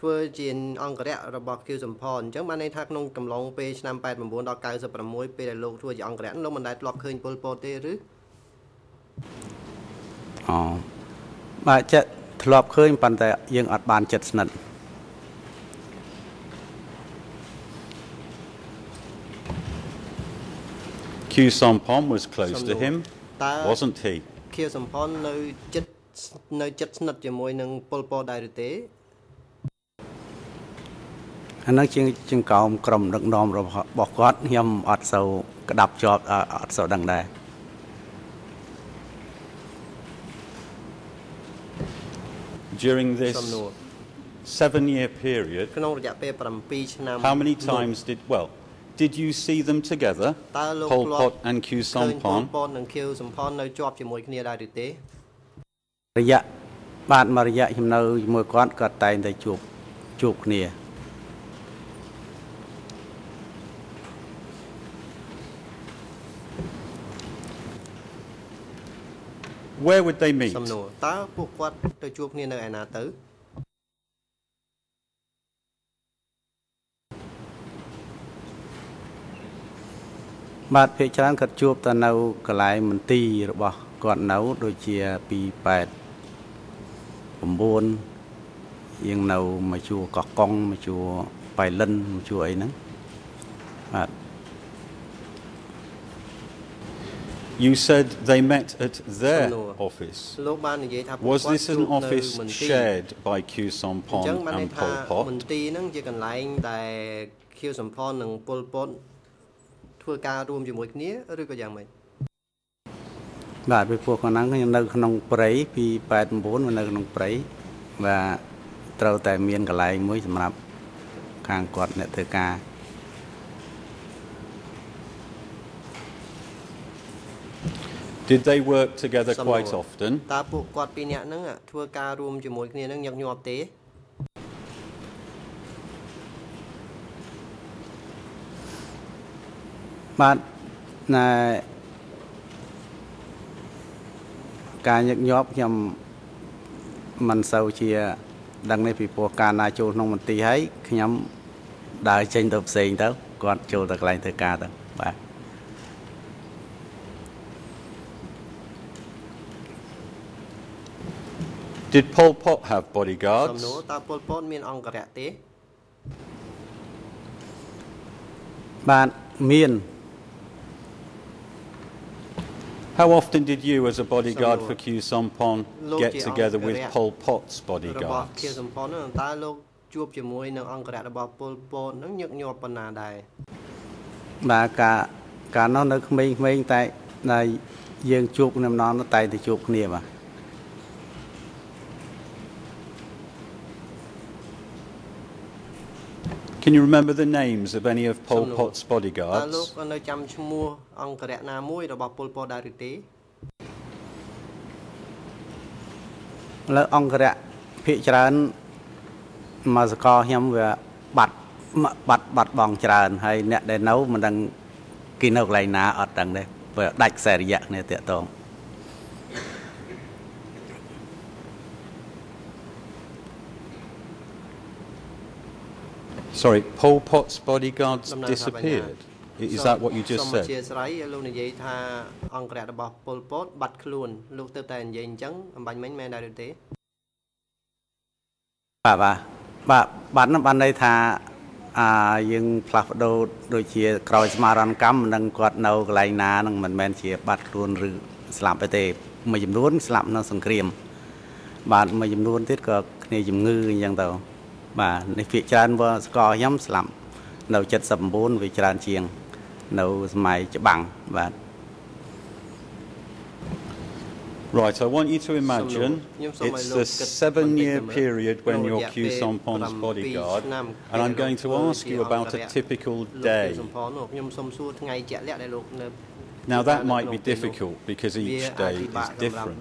ធ្វើជាអង្គរៈរបស់ Q សំផនអញ្ចឹងបានន័យថាក្នុងកំឡុងពេលឆ្នាំ89ដល់96ពេលដែលលោកធ្វើជាអង្គរៈលោកមិនដែលធ្លាប់ឃើញពលពតទេឬអូបាទចិត្ត ធ្លាប់ឃើញប៉ុន្តែយើងអត់បានចិត្តស្និទ្ធ Q Sompom was close to him wasn't he Q Sompon នៅចិត្តនៅចិត្តស្និទ្ធជាមួយនឹងពលពតដែរឬទេអានោះជាជាងកោមក្រុមដឹកនាំរបស់គាត់ខ្ញុំអត់សូវក្តាប់ជាប់អត់សូវដឹងដែរ During this seven year period ក្នុងរយៈពេល7ឆ្នាំ How many times did well did you see them together Pol Pot and Q Sampon Pol Pot និង Q Sampon នៅជាប់ជាមួយគ្នាដែរឬទេរយៈបាទមួយរយៈខ្ញុំនៅជាមួយគាត់គាត់តែងតែជួបជួបគ្នា Where would they meet សំណួរតើពួកគាត់ទៅជួបគ្នានៅឯណាទៅ បាទភាគច្រើនគាត់ជួបទៅនៅកន្លែងមន្ទីររបស់គាត់នៅដូចជា28 9យើងនៅមកជួកោះកុងមកជួបៃលិនមកជួអីហ្នឹងបាទ You said they met at their office. Was this an office shared by Q Sompon and Pol Pot? មន្ទីរហ្នឹងជាកន្លែងដែល Q Sompon និង Pol Pot ធ្វើការរួមជាមួយគ្នាឬក៏យ៉ាងម៉េចបាទពីពួកគាត់ហ្នឹងខ្ញុំនៅក្នុងព្រៃពី89មកនៅក្នុងព្រៃបាទត្រូវតែមានកន្លែងមួយសម្រាប់ខាងគាត់អ្នកធ្វើការ Did they work together quite often? តើពួកគាត់ពីរនាក់ហ្នឹងធ្វើការរួមជាមួយគ្នាហ្នឹងញឹកញាប់ទេ បាទណែការញឹកញាប់ខ្ញុំមិនសូវជា ដឹងនេះពីព្រោះការណាចូលក្នុងមន្ទីរហើយខ្ញុំដើរចេញទៅផ្សេងទៅគាត់ចូលទៅកន្លែងធ្វើការទៅបាទ Did Pol Pot have bodyguards សំណួរតើ Pol Pot មានអង្គរៈទេបាទមាន How often did you, as a bodyguard for Q Sompon, get together with Pol Pot's bodyguards? គៀសំផនតើលោកជួបជាមួយនឹងអង្គរៈរបស់ពលពតនឹងញឹកញាប់ប៉ុណ្ណាដែរបាទការការនោះនៅក្មេងៗតែដែលយើងជួបនឹងណនតែទៅជួបគ្នាបាទ Can you remember the names of any of Pol Pot's bodyguards? តើលោកនៅចាំឈ្មោះអង្គរៈណាមួយរបស់ពលពតដែរឬទេលើអង្គរៈភិកច្រើនមកសកលខ្ញុំវាបាត់បាត់បាត់បងច្រើនហើយអ្នកដែលនៅមិនដឹងគេនៅកន្លែងណាអត់ដឹងទេព្រោះដាច់ខ្សែរយៈគ្នាតាក់តង Sorry, Pol Pot's bodyguards disappeared. Is that what you just said? ជាស្រ័យលោកនិយាយថាអង្គរៈរបស់ពលពតបាត់ខ្លួនលោកទៅតែនិយាយអញ្ចឹងអំបញ្ញមិញមែនដែរឬទេបាទបាទបាទបាត់នោះបានន័យថាអាយើងផ្លាស់ប្ដូរដូចជាក្រោយស្មារតីកម្មនឹងគាត់នៅកន្លែងណានឹងមិនមែនជាបាត់ខ្លួនឬស្លាប់ទេមួយចំនួនស្លាប់នៅសង្គ្រាមបាទមួយចំនួនទៀតក៏គ្នាជំងឺអញ្ចឹងទៅ បាទនេះភាគច្រើនវស្កខ្ញុំស្លាប់នៅ79វាច្រើនជាង នៅសម័យច្បាំងបាទ Right, I want you to imagine it's the seven year period when you're Q Sompon's bodyguard, and I'm going to ask you about a typical day. Now that might be difficult because each day is different.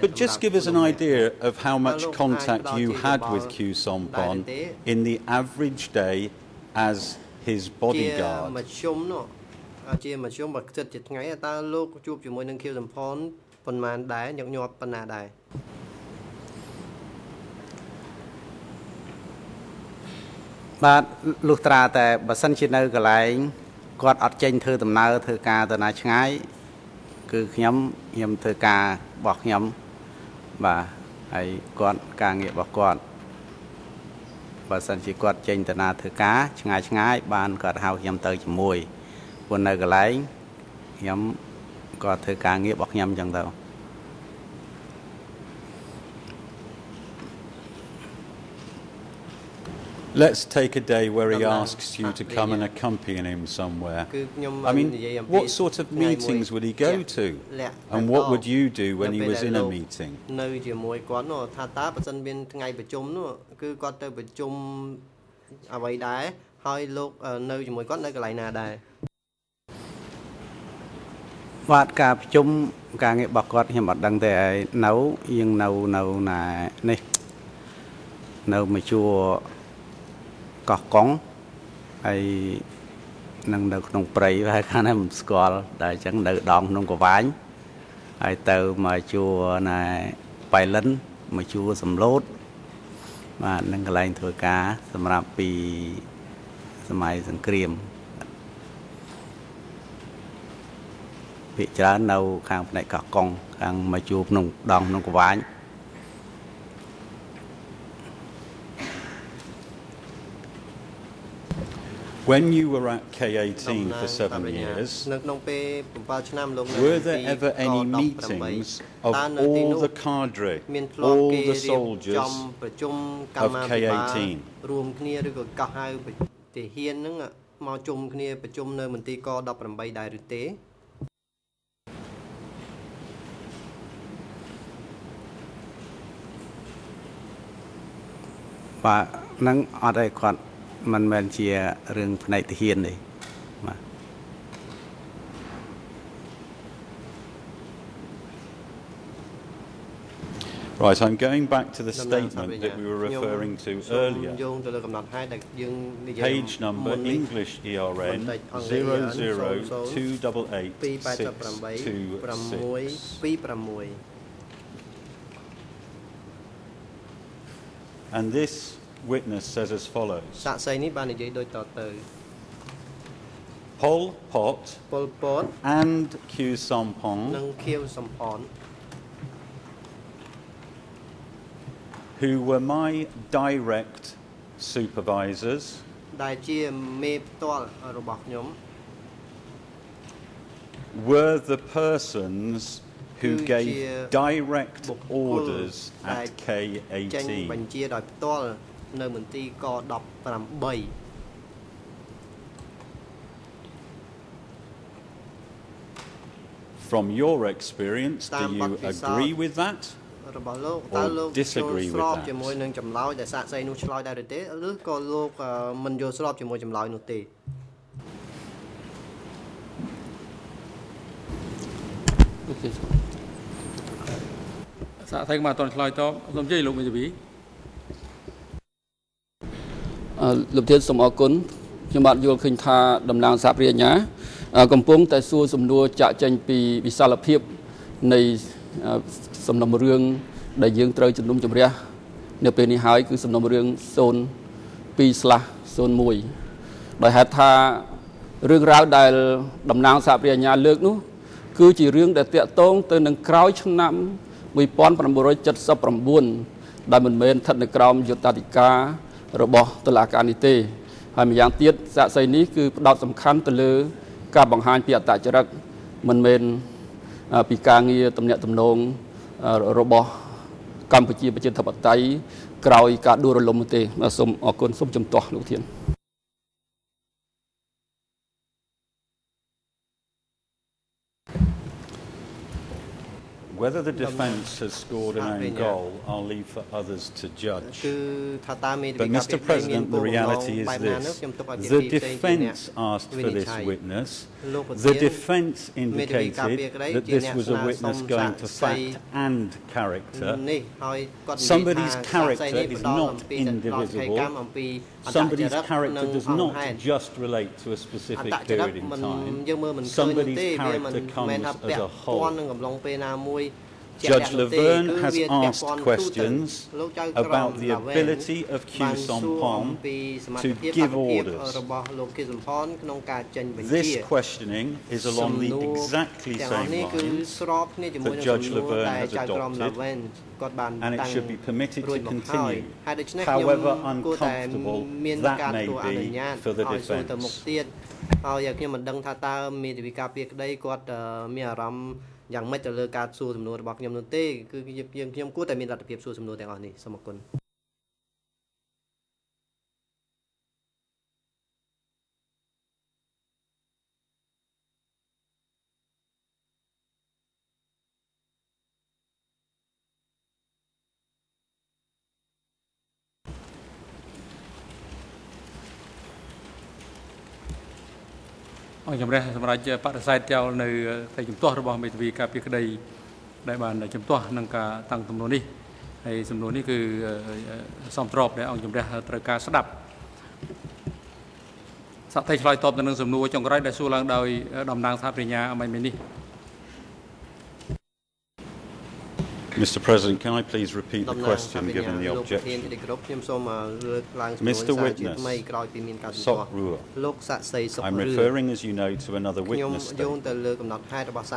But just give us an idea of how much contact you had with Q Sompon in the average day as his bodyguard. ជាមធ្យមបើគិតជាថ្ងៃតើលោកជួបជាមួយនឹងខៀវសំផនប៉ុន្មានដែរញឹកញាប់ប៉ុណ្ណាដែរបាទលុះត្រាតែបើសិនជានៅកន្លែង គាត់អត់ចេញធ្វើដំណើរធ្វើការទៅណាឆ្ងាយគឺខ្ញុំខ្ញុំធ្វើការរបស់ខ្ញុំបាទហើយគាត់ការងាររបស់គាត់បើសិនជាគាត់ចេញទៅណាធ្វើការឆ្ងាយឆ្ងាយបានគាត់ហៅខ្ញុំទៅជាមួយព្រោះនៅកន្លែងខ្ញុំគាត់ធ្វើការងាររបស់ខ្ញុំអញ្ចឹងទៅ Let's take a day where he asks you to come and accompany him somewhere. I mean, what sort of meetings would he go to? And what would you do when he was in a meeting? នៅជាមួយគាត់នោះថាតើបើសិនមានថ្ងៃប្រជុំនោះគឺគាត់ទៅប្រជុំអ្វីដែរហើយលោកនៅជាមួយគាត់នៅកន្លែងណាដែរបាទការប្រជុំការងាររបស់គាត់ខ្ញុំអត់ដឹងទេហើយនៅយើងនៅនៅណានេះនៅមួយជួរ កោះកុងហើយនឹងនៅក្នុងព្រៃហើយខាងនេះមិនស្គាល់តែអញ្ចឹងនៅដងក្នុងកវាញហើយទៅមកជួរណែបៃលិនមកជួរសំឡូតបាទនឹងកន្លែងធ្វើការសម្រាប់ពីសម័យសង្គ្រាមភាគច្រើននៅខាងផ្នែកកោះកុងខាងមកជួរក្នុងដងក្នុងកវាញ When you were at K18 for seven years, were there ever any meetings of all the cadre, all the soldiers of K18? រួមគ្នាឬក៏កោះហៅទាហានហ្នឹងមកជុំគ្នាប្រជុំនៅមន្ទីរក18ដែរឬទេ បាទនឹងអត់ឯគាត់ មិនមែនជារឿងផ្នែកទាហានទេបាទ Right, I'm going back to the statement that we were referring to earlier. Page number English ERN 00288 And this witness says as follows សាក្សីនេះបាននិយាយដូចតទៅ Pol Pot Pol Pot and Q Sompong និង Q Sompong who were my direct supervisors ដែលជាមេផ្ទាល់របស់ខ្ញុំ were the persons who gave direct orders at K18 ចេញបញ្ជាដោយផ្ទាល់នៅមន្ទីរក18 From your experience do you agree with that របស់លោកតើលោកយល់ស្របជាមួយនឹងចម្លើយដែលសាកសីនោះឆ្លើយដែរឬទេឬក៏លោកមិនយល់ស្របជាមួយចម្លើយនោះទេអូខេសាកសីមកអត់ឆ្លើយតបសូមជ័យលោកមេធាវី លោកធានសូមអរគុណខ្ញុំបាទយល់ឃើញថាតំណាងសហព្រះញ្ញាកំពុងតែសួរសំណួរចាក់ចេញពីវិសាលភាពនៃសំណុំរឿងដែលយើងត្រូវជំនុំជម្រះនៅពេលនេះហើយគឺសំណុំរឿង02/01ដោយហេតុថារឿងរ៉ាវដែលតំណាងសហព្រះញ្ញាលើកនោះ គឺជារឿងដែលតាក់ទងទៅនឹងក្រោយឆ្នាំ1979ដែលមិនមែនស្ថិតនៅក្រោមយុត្តាធិការ របស់តុលាការនេះទេហើយម្យ៉ាងទៀតសាកសីនេះគឺផ្ដោតសំខាន់ទៅលើ ការបង្ហាញពីអត្តចរិតមិនមែនពីការងារតំណាក់តំណងរបស់កម្ពុជាប្រជាធិបតេយ្យក្រោយការដួលរលំទេសូមអរគុណសូមជំទាស់លោកធាន Whether the defence has scored an own goal, I'll leave for others to judge. But, Mr. President, the reality is this. The defence asked for this witness. The defence indicated that this was a witness going to fact and character. Somebody's character is not indivisible. Somebody's character does not just relate to a specific period in time. Somebody's character comes as a whole. Judge Laverne has asked questions about the ability of Q Sompong to give orders. This questioning is along the exactly same lines that Judge Laverne has adopted and it should be permitted to continue, however uncomfortable that may be for the defence. ហើយខ្ញុំមិនដឹងថាតើមេធាវីការពារក្តីគាត់មានអារម្មណ៍ យ៉ាងម៉េចទៅលើការសួរសំណួររបស់ខ្ញុំនោះទេគឺយើងខ្ញុំគួរតែមានលទ្ធភាពសួរសំណួរទាំងអស់នេះសូមអរគុណ អង្គជំរះសម្រាប់បដិសេធចោលនៅតែជំទាស់របស់មេធាវីការពីក្តីដែលបានជំទាស់នឹងការតាំងទំនួលនេះហើយសំណួរនេះគឺសំស្របដែលអង្គជំរះត្រូវការស្ដាប់សក្តិឆ្លើយតបទៅនឹងសំណួរចុងក្រោយដែលសួរឡើងដោយតំណាងសហប្រញ្ញាអមៃមីនេះ Mr. President, can I please repeat the question given the objection? Mr. Witness, Sok. I'm referring, as you know, to another witness statement.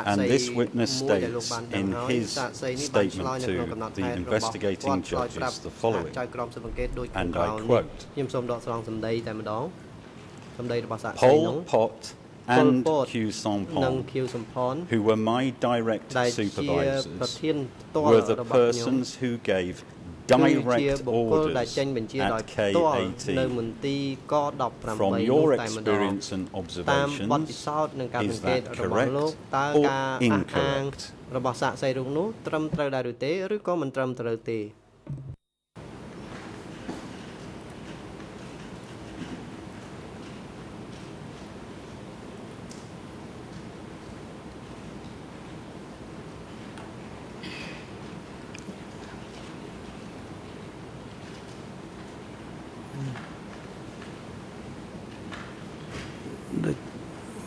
And this witness states in his statement to the investigating judges the following, and I quote, Pol Pot and Q Sompon, who were my direct supervisors, were the persons who gave direct orders at K18. From your experience and observations, is that correct or incorrect?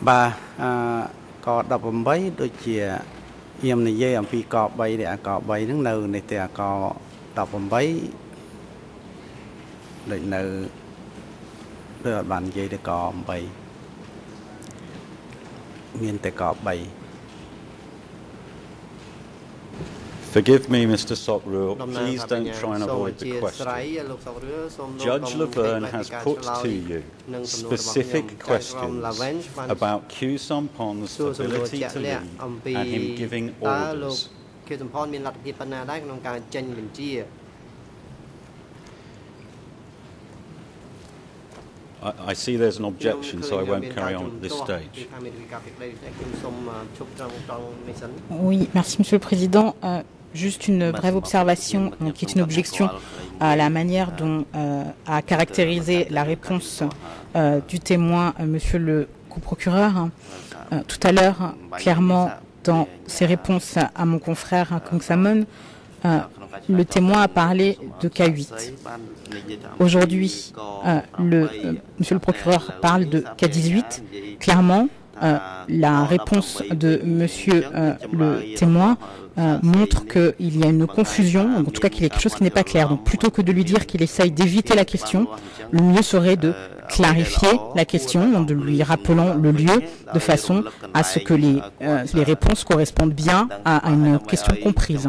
បស់សាកសីរូបនោះត្រឹមត្រូវដែរឬទេឬក៏មិនត្រឹមត្រូវទេបាទអក18ដូចជាខ្ញុំនិយាយអំពីក3នេះអក3ហ្នឹងនៅនេះទេអក18ដូចនៅដូចអត់បាននិយាយទៅក8មានតែក3 Forgive me, Mr. Sokru. Please don't try and avoid the question. Judge Laverne has put to you specific questions about Q Sompon's ability to lead and him giving orders. I, see there's an objection, so I won't carry on at this stage. Oui, merci Monsieur le Président. Euh, Juste une brève observation qui est une objection à la manière dont euh, a caractérisé la réponse euh, du témoin, euh, monsieur le co-procureur. tout à l'heure, clairement, dans ses réponses à mon confrère Kung Samon, le témoin a parlé de K8. Aujourd'hui, le, monsieur le procureur parle de K18. Clairement, la réponse de monsieur le témoin euh, montre qu'il y a une confusion, en tout cas qu'il y a quelque chose qui n'est pas clair. Donc plutôt que de lui dire qu'il essaye d'éviter la question, le mieux serait de clarifier la question en lui rappelant le lieu de façon à ce que les, euh, les réponses correspondent bien à une question comprise.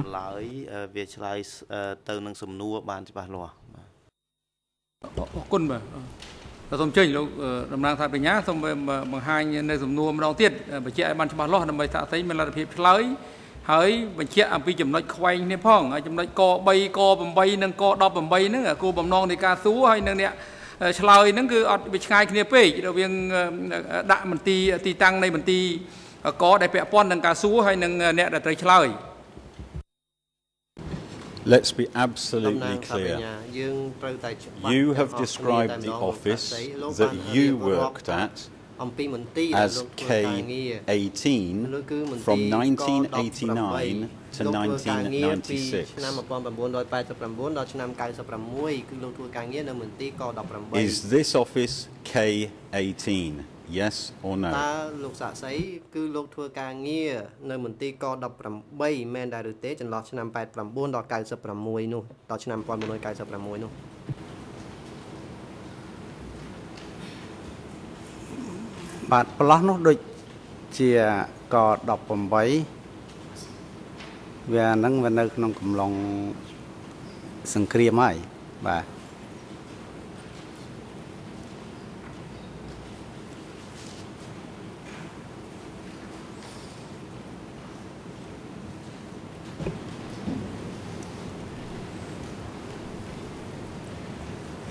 សូមចេញលោកតំណាងថាបញ្ញាសូមបង្ហាញនៅសំណួរម្ដងទៀតបញ្ជាក់ឲ្យបានច្បាស់លាស់ដើម្បីថាស្អីមានលទ្ធភាពឆ្លើយហើយបញ្ជាក់អំពីចំណុចខ្វែងគ្នាផងហើយចំណុចក3ក8និងក18ហ្នឹងគោលបំណងនៃការសួរហើយនឹងអ្នកឆ្លើយហ្នឹងគឺអត់វាឆ្ងាយគ្នាពេករវាងដាក់មន្ទីរទីតាំងនៃមន្ទីរកដែលពាក់ព័ន្ធនឹងការសួរហើយនឹងអ្នកដែលត្រូវឆ្លើយ Let's be absolutely clear. You have described the office that you worked at as K18 from 1989 to 1996 Is this office K18 yes or no តើលោកសាក់សីគឺលោកធ្វើការងារនៅមន្ទីរក18មែនដែរឬទេចន្លោះឆ្នាំ89ដល់96នោះដល់ឆ្នាំ1996នោះ បាទប្រឡោះនោះដូចជាក18វាហ្នឹងវានៅក្នុងកំឡុងសង្គ្រាមហើយបាទ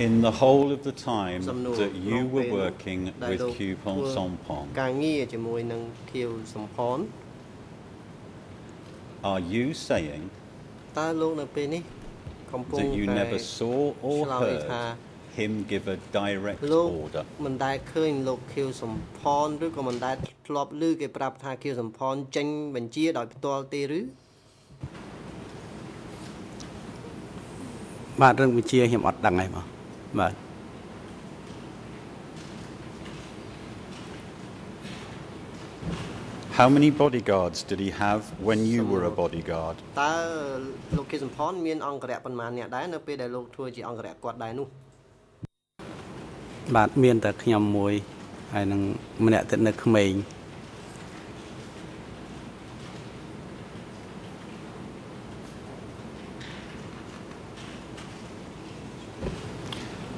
in the whole of the time that you were working with Coupon Sompon ការងារជាមួយនឹង Q Sompon Are you saying តើលោកនៅពេលនេះកំពុង that you never saw or heard him give a direct order មិនដែលឃើញលោកខៀវសំផនឬក៏មិនដែលធ្លាប់ឮគេប្រាប់ថាខៀវសំផនចេញបញ្ជាដោយផ្ទាល់ទេឬបាទរឿងបញ្ជាខ្ញុំអត់ដឹងទេបង បាទ How many bodyguards did he have when you were a bodyguard តើលោកខៀវសំផនមានអង្គរៈប៉ុន្មានអ្នកដែរនៅពេលដែលលោកធ្វើជាអង្គរៈគាត់ដែរនោះបាទមានតែខ្ញុំមួយហើយនឹងម្នាក់ទៀតនៅក្មេង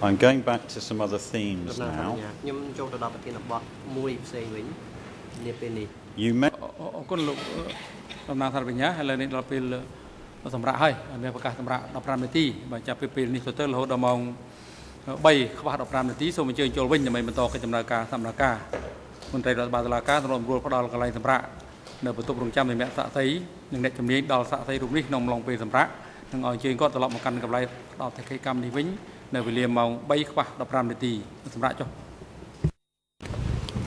I'm going back to some other themes now ខ្ញុំចូលទៅដល់ប្រធានបទមួយផ្សេងវិញនាពេលនេះ You met អរគុណលោកតំណាងថារបញ្ញាឥឡូវនេះដល់ពេលសម្រាប់ហើយមានប្រកាសសម្រាប់15នាទីបើចាប់ពីពេលនេះទៅរហូតដល់ម៉ោង3ខ្វះ15នាទីសូមអញ្ជើញចូលវិញដើម្បីបន្តកិច្ចដំណើរការសម្រាប់ការមន្ត្រីរដ្ឋបាលតុលាការសម្របរួលផ្ដល់កន្លែងសម្រាប់នៅបន្ទប់រងចាំសម្រាប់សាក់សីនិងអ្នកជំនាញដល់សាក់សីរូបនេះក្នុងអំឡុងពេលសម្រាប់នឹងឲ្យអញ្ជើញគាត់ត្រឡប់មកកាន់កន្លែងផ្ដល់កិច្ចកម្មនេះវិញ នៅវេលាម៉ោង3ខ្វះ15នាទីសម្រាប់ចុះ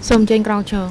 សូមអញ្ជើញក្រោកឈរ